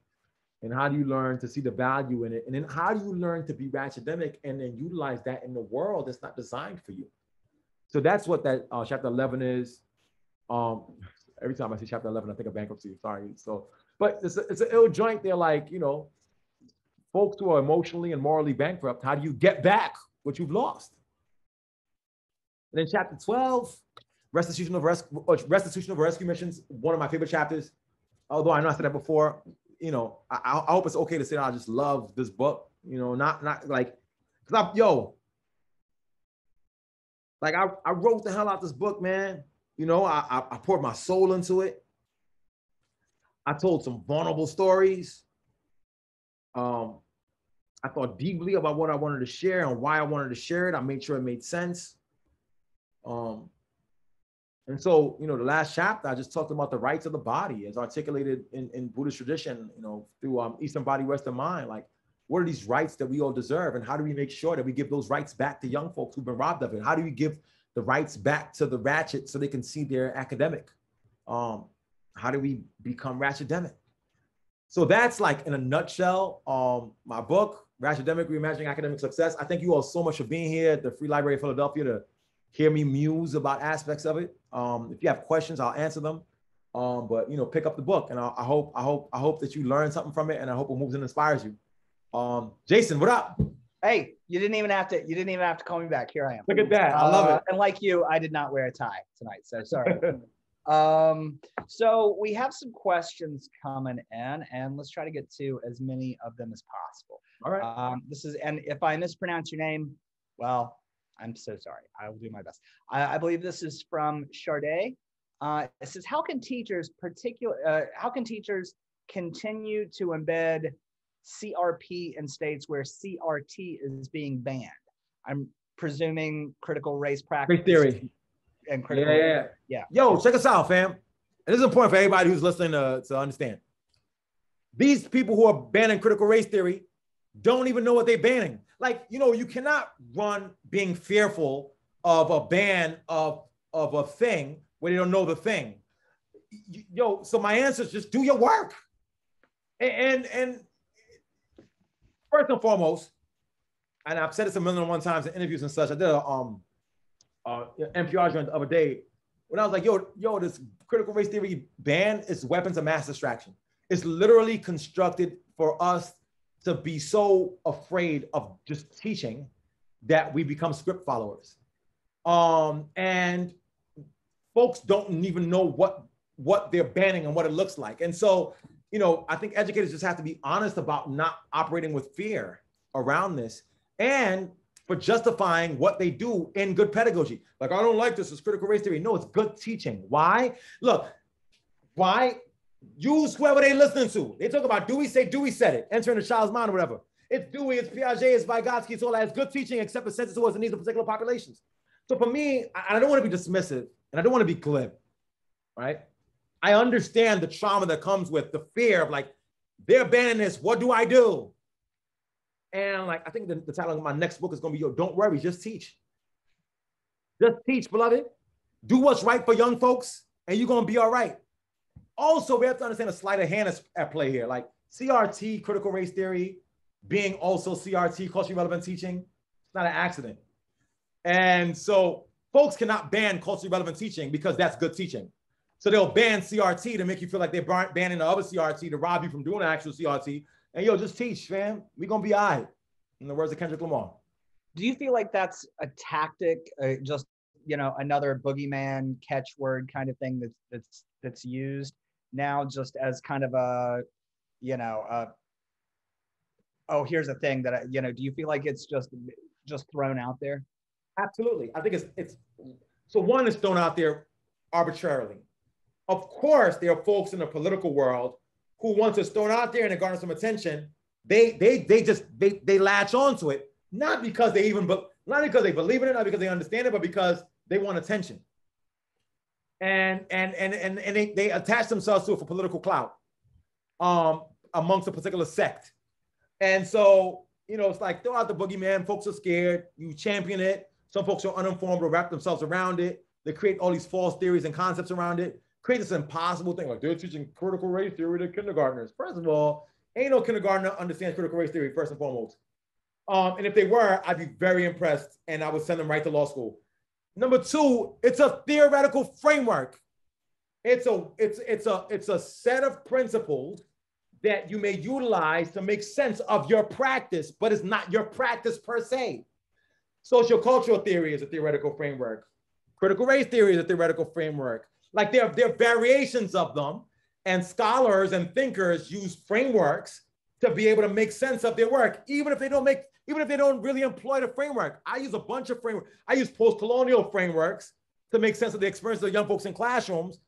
and how do you learn to see the value in it and then how do you learn to be academic and then utilize that in the world that's not designed for you so that's what that uh, chapter 11 is um, every time I see chapter 11, I think of bankruptcy. Sorry. So, but it's a, it's an ill joint. They're like, you know, folks who are emotionally and morally bankrupt, how do you get back what you've lost? And then chapter 12, restitution of rescue, restitution of rescue missions, one of my favorite chapters. Although I know I said that before, you know, I, I hope it's okay to say that I just love this book, you know, not, not like, cause I, yo, like I, I wrote the hell out this book, man. You know, I, I, I poured my soul into it. I told some vulnerable stories. Um, I thought deeply about what I wanted to share and why I wanted to share it. I made sure it made sense. Um, and so, you know, the last chapter, I just talked about the rights of the body as articulated in, in Buddhist tradition, you know, through um, Eastern Body, Western Mind. Like, what are these rights that we all deserve? And how do we make sure that we give those rights back to young folks who've been robbed of it? How do we give the rights back to the ratchet so they can see their academic. Um, how do we become ratchetdemic? So that's like in a nutshell, um, my book, Ratchetdemic Reimagining Academic Success. I thank you all so much for being here at the Free Library of Philadelphia to hear me muse about aspects of it. Um, if you have questions, I'll answer them. Um, but you know, pick up the book, and I, I, hope, I hope, I hope that you learn something from it, and I hope it moves and inspires you. Um, Jason, what up? Hey, you didn't even have to. You didn't even have to call me back. Here I am. Look at that. I love Uh, it. And like you, I did not wear a tie tonight, so sorry. um, so we have some questions coming in, and let's try to get to as many of them as possible. All right. Um, this is, and if I mispronounce your name, well, I'm so sorry. I will do my best. I, I believe this is from Charday. Uh, it says, how can teachers, particular, uh, how can teachers continue to embed CRP in states where CRT is being banned? I'm presuming critical race practice. Great theory. And Yeah, critical. yeah, Yeah. Yo, check us out, fam. And this is important for everybody who's listening to, to understand. These people who are banning critical race theory don't even know what they're banning. like you know, you cannot run being fearful of a ban of of a thing where they don't know the thing. Yo, so my answer is just do your work. And and, and first and foremost, and I've said this a million and one times in interviews and such. I did a um uh NPR joint the other day when I was like, yo, yo, this critical race theory ban is weapons of mass distraction. It's literally constructed for us to be so afraid of just teaching that we become script followers. Um, and folks don't even know what what they're banning and what it looks like. And so, you know, I think educators just have to be honest about not operating with fear around this and for justifying what they do in good pedagogy. Like, I don't like this, it's critical race theory. No, it's good teaching. Why? Look, why? Use whoever they listening to. They talk about Dewey say Dewey said it, entering the child's mind or whatever. It's Dewey, it's Piaget, it's Vygotsky, it's all that. It's good teaching, except it sensitive towards the needs of particular populations. So for me, I don't want to be dismissive and I don't want to be glib, right? I understand the trauma that comes with the fear of like, they're banning this. What do I do? And like, I think the, the title of my next book is going to be, yo, don't worry, just teach. Just teach, beloved. Do what's right for young folks, and you're going to be all right. Also, we have to understand a sleight of hand is at play here. Like CRT, critical race theory, being also CRT, culturally relevant teaching, it's not an accident. And so folks cannot ban culturally relevant teaching because that's good teaching. So they'll ban CRT to make you feel like they're banning the other CRT to rob you from doing actual CRT. And yo, just teach, fam. We're gonna be all right. In the words of Kendrick Lamar. Do you feel like that's a tactic, uh, just you know, another boogeyman catchword kind of thing that's that's that's used now, just as kind of a, you know, uh, oh, here's a thing that I, you know. Do you feel like it's just just thrown out there? Absolutely. I think it's it's so one is thrown out there arbitrarily. Of course, there are folks in the political world who once it's thrown out there and it garners some attention, they they they just they they latch onto it, not because they even but not because they believe in it, not because they understand it, but because they want attention. And and and and, and they, they attach themselves to it for political clout um amongst a particular sect. And so, you know, it's like throw out the boogeyman, folks are scared, you champion it. Some folks are uninformed or wrap themselves around it. They create all these false theories and concepts around it create this impossible thing like they're teaching critical race theory to kindergartners. First of all, ain't no kindergartner understands critical race theory first and foremost. Um, and if they were, I'd be very impressed, and I would send them right to law school. Number two, it's a theoretical framework. It's a it's it's a it's a set of principles that you may utilize to make sense of your practice, but it's not your practice per se. Social cultural theory is a theoretical framework. Critical race theory is a theoretical framework. Like there, there are variations of them, and scholars and thinkers use frameworks to be able to make sense of their work, even if they don't make, even if they don't really employ the framework. I use a bunch of frameworks. I use post-colonial frameworks to make sense of the experience of young folks in classrooms,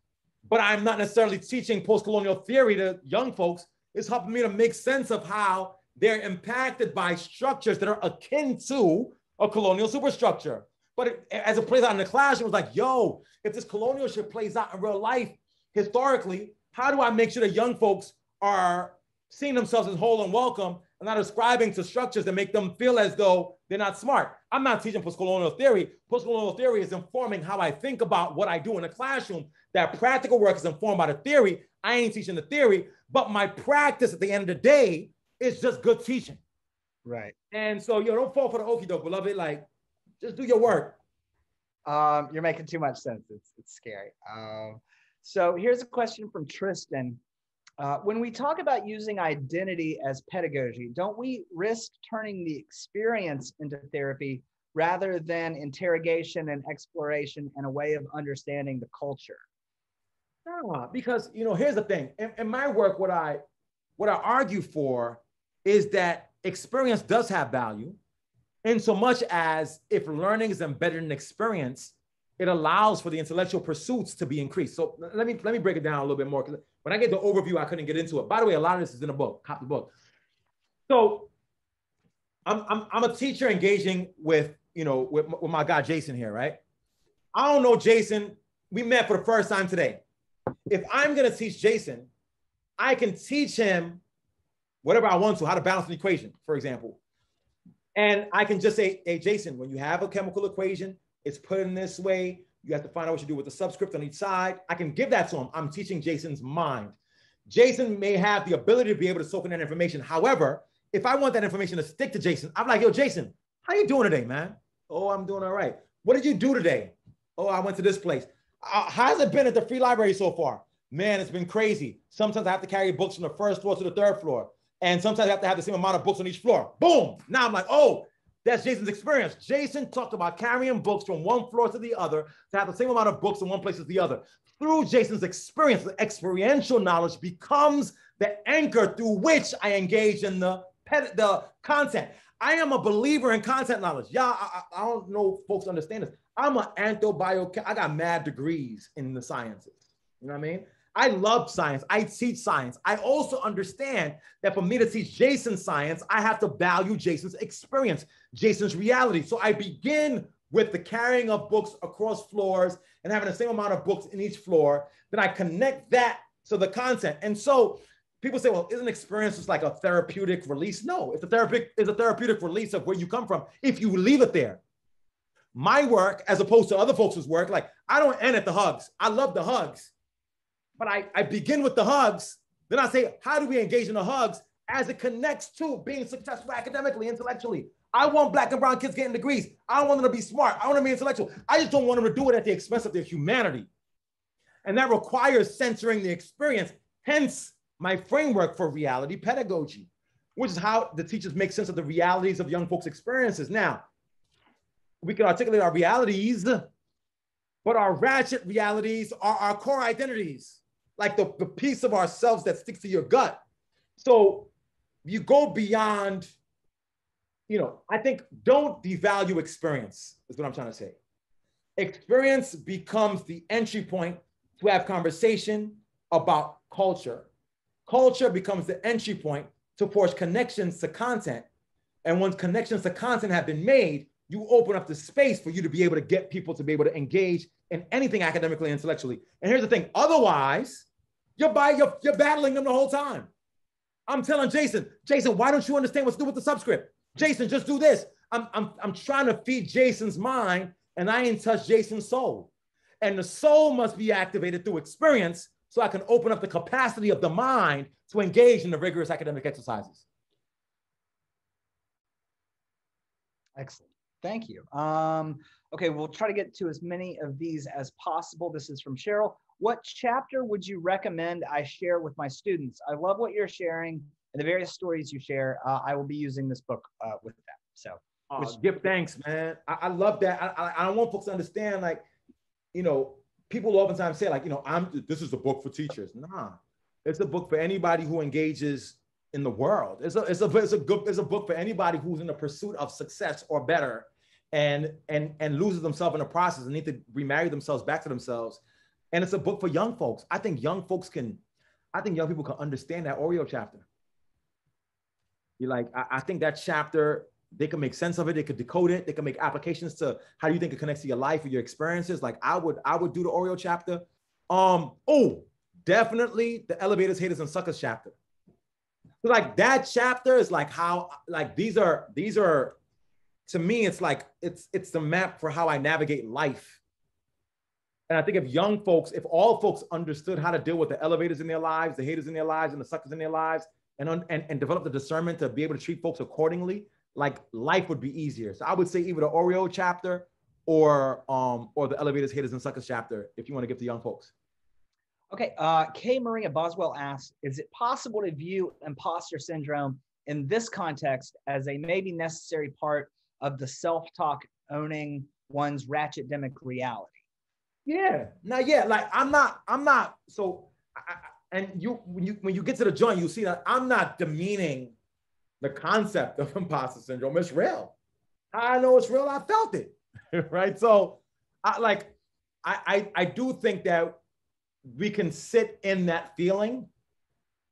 but I'm not necessarily teaching post-colonial theory to young folks. It's helping me to make sense of how they're impacted by structures that are akin to a colonial superstructure. But it, as it plays out in the classroom, it's like, yo, if this colonial shit plays out in real life, historically, how do I make sure that young folks are seeing themselves as whole and welcome and not ascribing to structures that make them feel as though they're not smart? I'm not teaching postcolonial theory. Postcolonial theory is informing how I think about what I do in the classroom. That practical work is informed by the theory. I ain't teaching the theory, but my practice at the end of the day is just good teaching. Right. And so, you know, don't fall for the okey doke, beloved. Like, just do your work. Um, you're making too much sense. It's, it's scary. Um, so here's a question from Tristan. Uh, when we talk about using identity as pedagogy, don't we risk turning the experience into therapy rather than interrogation and exploration and a way of understanding the culture? No, because you know, here's the thing. In, in my work, what I what I argue for is that experience does have value in so much as if learning is embedded in experience, it allows for the intellectual pursuits to be increased. So let me let me break it down a little bit more. When I get the overview, I couldn't get into it. By the way, a lot of this is in the book. Copy the book. So I'm, I'm, I'm a teacher engaging with, you know, with, with my guy Jason here, right? I don't know Jason. We met for the first time today. If I'm gonna teach Jason, I can teach him whatever I want to, how to balance an equation, for example. And I can just say, hey, Jason, when you have a chemical equation, it's put in this way. You have to find out what you do with the subscript on each side. I can give that to him. I'm teaching Jason's mind. Jason may have the ability to be able to soak in that information. However, if I want that information to stick to Jason, I'm like, yo, Jason, how you doing today, man? Oh, I'm doing all right. What did you do today? Oh, I went to this place. Uh, how's it been at the free library so far? Man, it's been crazy. Sometimes I have to carry books from the first floor to the third floor. And sometimes I have to have the same amount of books on each floor. Boom. Now I'm like, oh, that's Jason's experience. Jason talked about carrying books from one floor to the other to have the same amount of books in one place as the other. Through Jason's experience, the experiential knowledge becomes the anchor through which I engage in the, the content. I am a believer in content knowledge. Yeah, I, I don't know folks understand this. I'm an anthrobio. I got mad degrees in the sciences. You know what I mean? I love science. I teach science. I also understand that for me to teach Jason science, I have to value Jason's experience, Jason's reality. So I begin with the carrying of books across floors and having the same amount of books in each floor. Then I connect that to the content. And so people say, well, isn't experience just like a therapeutic release? No, it's a therapeutic, it's a therapeutic release of where you come from if you leave it there. My work, as opposed to other folks' work, like I don't end at the hugs. I love the hugs. But I, I begin with the hugs. Then I say, how do we engage in the hugs as it connects to being successful academically, intellectually? I want black and brown kids getting degrees. I don't want them to be smart. I want them to be intellectual. I just don't want them to do it at the expense of their humanity. And that requires censoring the experience. Hence, my framework for reality pedagogy, which is how the teachers make sense of the realities of young folks' experiences. Now, we can articulate our realities, but our ratchet realities are our core identities like the, the piece of ourselves that sticks to your gut. So you go beyond, you know, I think don't devalue experience, is what I'm trying to say. Experience becomes the entry point to have conversation about culture. Culture becomes the entry point to forge connections to content. And once connections to content have been made, you open up the space for you to be able to get people to be able to engage in anything academically intellectually. And here's the thing otherwise, you're, by, you're, you're battling them the whole time. I'm telling Jason, Jason, why don't you understand what's to do with the subscript? Jason, just do this. I'm, I'm, I'm trying to feed Jason's mind and I ain't touch Jason's soul. And the soul must be activated through experience so I can open up the capacity of the mind to engage in the rigorous academic exercises. Excellent. Thank you. Um, okay, we'll try to get to as many of these as possible. This is from Cheryl. What chapter would you recommend I share with my students? I love what you're sharing and the various stories you share. Uh, I will be using this book uh, with them. So, uh, which, give thanks, man. I, I love that. I, I, I, don't want folks to understand, like, you know, people oftentimes say, like, you know, I'm this is a book for teachers. Nah, it's a book for anybody who engages in the world. It's a, it's a, it's a good, it's a book for anybody who's in the pursuit of success or better and and and loses themselves in the process and need to remarry themselves back to themselves. And it's a book for young folks. I think young folks can, I think young people can understand that Oreo chapter. You're like, I, I think that chapter, they can make sense of it, they could decode it, they can make applications to how do you think it connects to your life or your experiences. Like I would, I would do the Oreo chapter. Um, oh, definitely the elevators, haters, and suckers chapter. So like that chapter is like how like these are these are to me, it's like it's it's the map for how I navigate life. And I think if young folks, if all folks understood how to deal with the elevators in their lives, the haters in their lives, and the suckers in their lives, and, and, and develop the discernment to be able to treat folks accordingly, like life would be easier. So I would say either the Oreo chapter or um or the elevators, haters, and suckers chapter if you want to give to young folks. Okay, uh, K. Maria Boswell asks, is it possible to view imposter syndrome in this context as a maybe necessary part of the self-talk owning one's ratchetdemic reality. Yeah, now yeah, like I'm not, I'm not. So, I, and you when you when you get to the joint, you see that I'm not demeaning the concept of imposter syndrome. It's real. I know it's real. I felt it, right? So, I like, I, I I do think that we can sit in that feeling,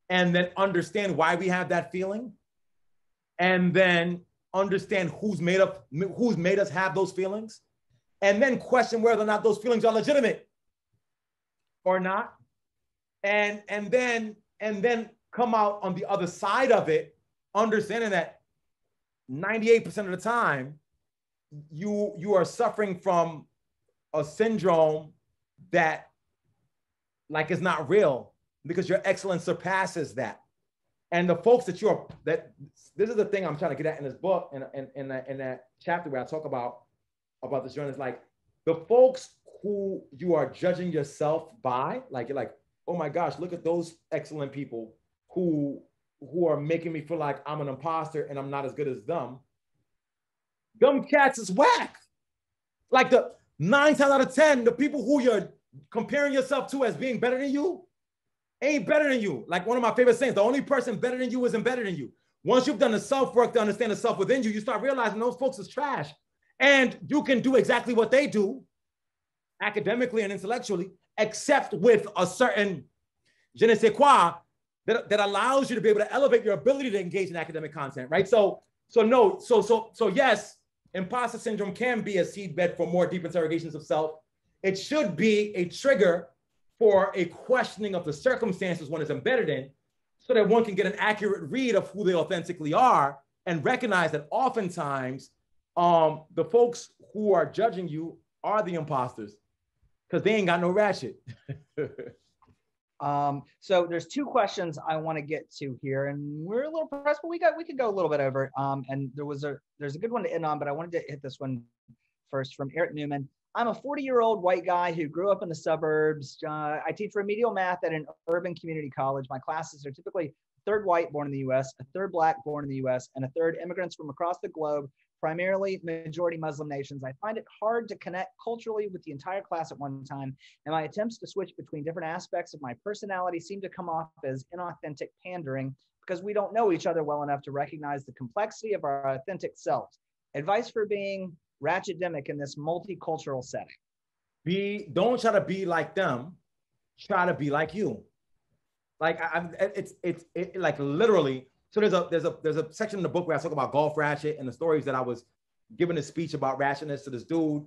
and then understand why we have that feeling, and then understand who's made up, who's made us have those feelings, and then question whether or not those feelings are legitimate or not. And and then and then come out on the other side of it, understanding that 98% of the time, you you are suffering from a syndrome that like is not real because your excellence surpasses that. And the folks that you're that this is the thing I'm trying to get at in this book and in, in, in, that, in that chapter where I talk about about this journey is like the folks who you are judging yourself by, like you're like, oh my gosh, look at those excellent people who who are making me feel like I'm an imposter and I'm not as good as them. Them cats is whack. Like the nine times out of 10, the people who you're comparing yourself to as being better than you ain't better than you. Like one of my favorite sayings, the only person better than you isn't better than you. Once you've done the self work to understand the self within you, you start realizing those folks is trash. And you can do exactly what they do academically and intellectually, except with a certain je ne sais quoi that, that allows you to be able to elevate your ability to engage in academic content, right? So, so no, so so so yes, imposter syndrome can be a seedbed for more deep interrogations of self. It should be a trigger for a questioning of the circumstances one is embedded in, so that one can get an accurate read of who they authentically are and recognize that oftentimes um, the folks who are judging you are the imposters because they ain't got no ratchet. Um, so there's two questions I want to get to here, and we're a little pressed, but we got we could go a little bit over. Um, and there was a there's a good one to end on, but I wanted to hit this one first from Eric Newman. I'm a 40 year old white guy who grew up in the suburbs. Uh, I teach remedial math at an urban community college. My classes are typically third white born in the US, a third black born in the US, and a third immigrants from across the globe primarily majority Muslim nations. I find it hard to connect culturally with the entire class at one time, and my attempts to switch between different aspects of my personality seem to come off as inauthentic pandering because we don't know each other well enough to recognize the complexity of our authentic selves. Advice for being ratchetdemic in this multicultural setting. Be don't try to be like them, try to be like you. Like I, I it's it's it, like literally so there's a there's a there's a section in the book where I talk about golf ratchet and the stories that I was giving a speech about ratchetness to this dude,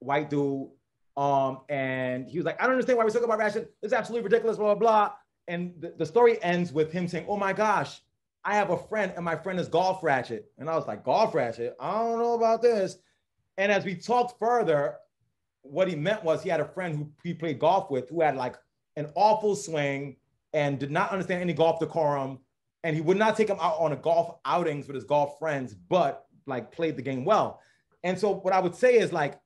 white dude. Um, and he was like, I don't understand why we talk about ratchet. It's absolutely ridiculous, blah, blah, blah. And the, the story ends with him saying, Oh my gosh, I have a friend and my friend is golf ratchet. And I was like, Golf ratchet? I don't know about this. And as we talked further, what he meant was he had a friend who he played golf with who had like an awful swing and did not understand any golf decorum and he would not take him out on a golf outings with his golf friends, but like played the game well. And so what I would say is like,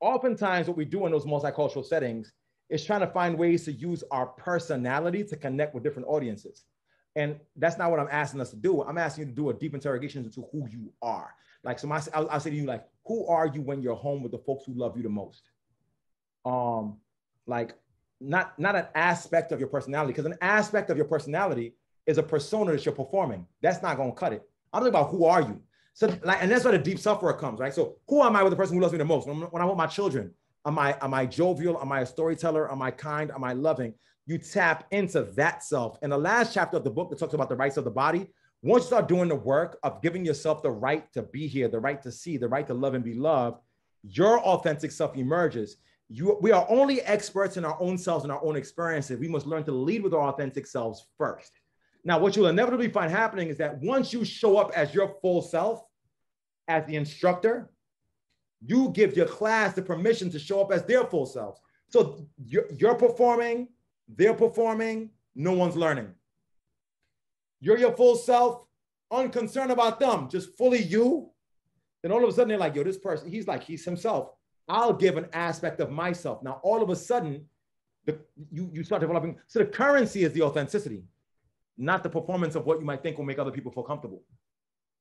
oftentimes what we do in those multicultural settings is trying to find ways to use our personality to connect with different audiences. And that's not what I'm asking us to do. I'm asking you to do a deep interrogation into who you are. Like, so I'll, I'll say to you, like, who are you when you're home with the folks who love you the most? Um, like, not not an aspect of your personality because an aspect of your personality is a persona that you're performing. That's not to cut it. I'm talking about who are you? So like and that's where the deep sufferer comes right? So who am i with the person who loves me the most? When, when i want my children am i am i jovial? Am i a storyteller? Am i kind? Am i loving? You tap into that self. In the last chapter of the book that talks about the rights of the body once you start doing the work of giving yourself the right to be here the right to see the right to love and be loved your authentic self emerges you, we are only experts in our own selves and our own experiences. We must learn to lead with our authentic selves first. Now, what you'll inevitably find happening is that once you show up as your full self, as the instructor, you give your class the permission to show up as their full selves. So you're, you're performing, they're performing, no one's learning. You're your full self, unconcerned about them, just fully you. Then all of a sudden they're like, yo, this person, he's like, he's himself. I'll give an aspect of myself. Now, all of a sudden, the, you, you start developing. So the currency is the authenticity, not the performance of what you might think will make other people feel comfortable.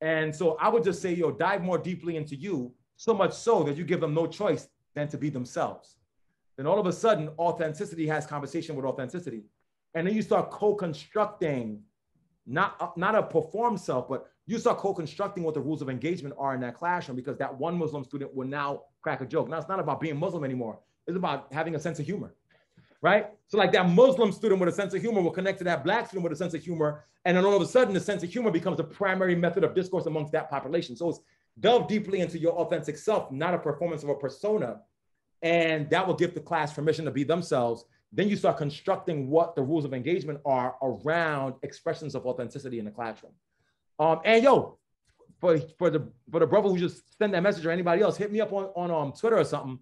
And so I would just say, yo, dive more deeply into you, so much so that you give them no choice than to be themselves. Then all of a sudden, authenticity has conversation with authenticity. And then you start co-constructing, not, uh, not a perform self, but you start co-constructing what the rules of engagement are in that classroom because that one Muslim student will now crack a joke. Now it's not about being Muslim anymore. It's about having a sense of humor, right? So like that Muslim student with a sense of humor will connect to that black student with a sense of humor. And then all of a sudden the sense of humor becomes the primary method of discourse amongst that population. So it's delve deeply into your authentic self, not a performance of a persona. And that will give the class permission to be themselves. Then you start constructing what the rules of engagement are around expressions of authenticity in the classroom. Um, and yo, for for the for the brother who just sent that message or anybody else, hit me up on on um Twitter or something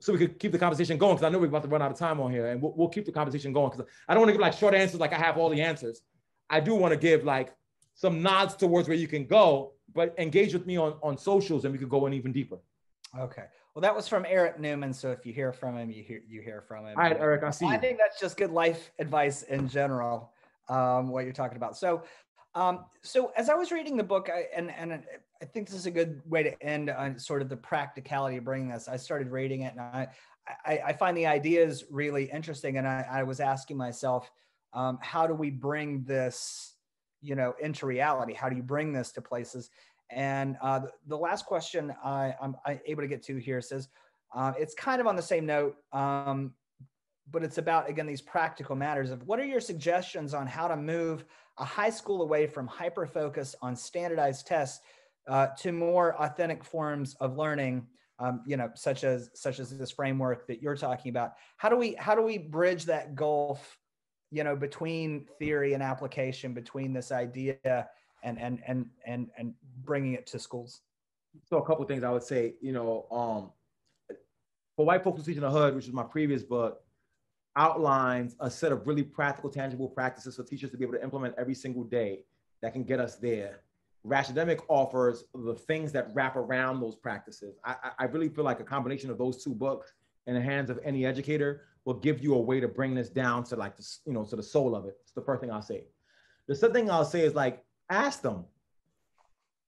so we could keep the conversation going because I know we're about to run out of time on here, and we'll, we'll keep the conversation going because I don't want to give like short answers like I have all the answers. I do want to give like some nods towards where you can go, but engage with me on on socials and we could go in even deeper. Okay. Well, that was from Eric Newman. So if you hear from him, you hear you hear from him. All right, Eric, I see. I think that's just good life advice in general. Um, what you're talking about. So, um, so as I was reading the book, I, and and I think this is a good way to end on sort of the practicality of bringing this. I started reading it, and I I, I find the ideas really interesting, and I, I was asking myself, um, how do we bring this, you know, into reality? How do you bring this to places? And uh, the, last question I, am able to get to here says, uh, it's kind of on the same note, um, but it's about, again, these practical matters of what are your suggestions on how to move a high school away from hyper focus on standardized tests uh, to more authentic forms of learning, um, you know, such as such as this framework that you're talking about. How do we how do we bridge that gulf, you know, between theory and application, between this idea and and and and and bringing it to schools? So a couple things I would say, you know, um, for white folks teaching the hood, which is my previous book, outlines a set of really practical, tangible practices for teachers to be able to implement every single day that can get us there. Ratchetdemic offers the things that wrap around those practices. I, I really feel like a combination of those two books in the hands of any educator will give you a way to bring this down to like the, you know, to the soul of it. It's the first thing I'll say. The second thing I'll say is like ask them,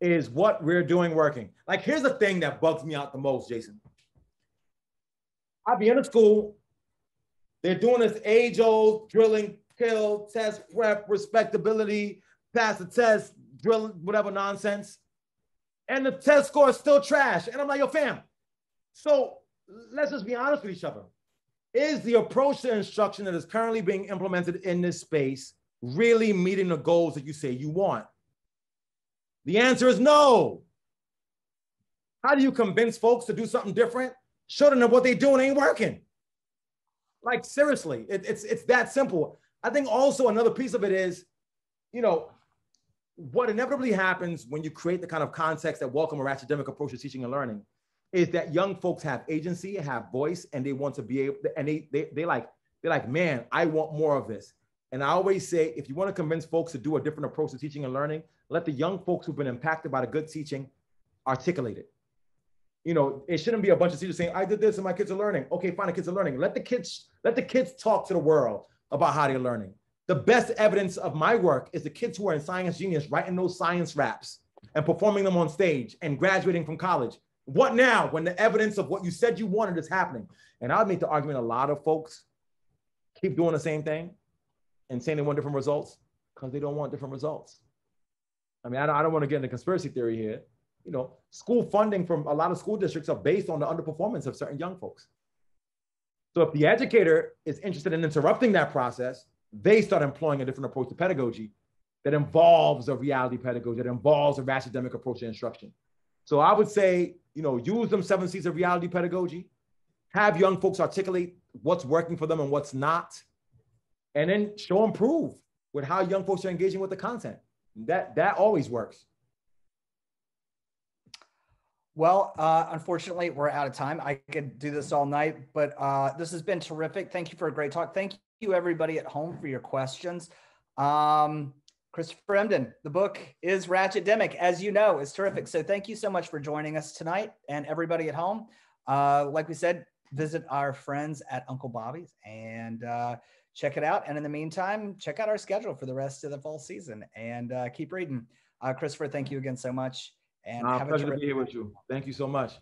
is what we're doing working? Like, here's the thing that bugs me out the most, Jason. I'll be in a school, they're doing this age old drilling, kill, test, prep, respectability, pass the test, drill, whatever nonsense. And the test score is still trash. And I'm like, yo, fam. So let's just be honest with each other. Is the approach to instruction that is currently being implemented in this space really meeting the goals that you say you want? The answer is no. How do you convince folks to do something different? Show them what they're doing ain't working. Like seriously, it, it's it's that simple. I think also another piece of it is, you know, what inevitably happens when you create the kind of context that welcome a ratchetdemic approach to teaching and learning is that young folks have agency, have voice, and they want to be able, to, and they they they like they're like, man, I want more of this. And I always say, if you want to convince folks to do a different approach to teaching and learning, let the young folks who've been impacted by the good teaching articulate it. You know, it shouldn't be a bunch of teachers saying, I did this and my kids are learning. Okay, fine, the kids are learning. Let the kids, let the kids talk to the world about how they're learning. The best evidence of my work is the kids who are in Science Genius writing those science raps and performing them on stage and graduating from college. What now when the evidence of what you said you wanted is happening? And I'll make the argument a lot of folks keep doing the same thing and saying they want different results because they don't want different results. I mean, I don't, I don't want to get into conspiracy theory here. You know, school funding from a lot of school districts are based on the underperformance of certain young folks. So if the educator is interested in interrupting that process, they start employing a different approach to pedagogy that involves a reality pedagogy, that involves a ratchetdemic approach to instruction. So I would say, you know, use them seven C's of reality pedagogy, have young folks articulate what's working for them and what's not, and then show and prove with how young folks are engaging with the content. That that always works. Well, uh, unfortunately, we're out of time. I could do this all night, but uh, this has been terrific. Thank you for a great talk. Thank you, everybody at home, for your questions. Um, Christopher Emdin, the book is Ratchetdemic, as you know, is terrific. So thank you so much for joining us tonight, and everybody at home. Uh, like we said, visit our friends at Uncle Bobbie's and uh, check it out. And in the meantime, check out our schedule for the rest of the fall season and uh, keep reading. Uh, Christopher, thank you again so much. And uh, have pleasure a to be here with you. Thank you so much.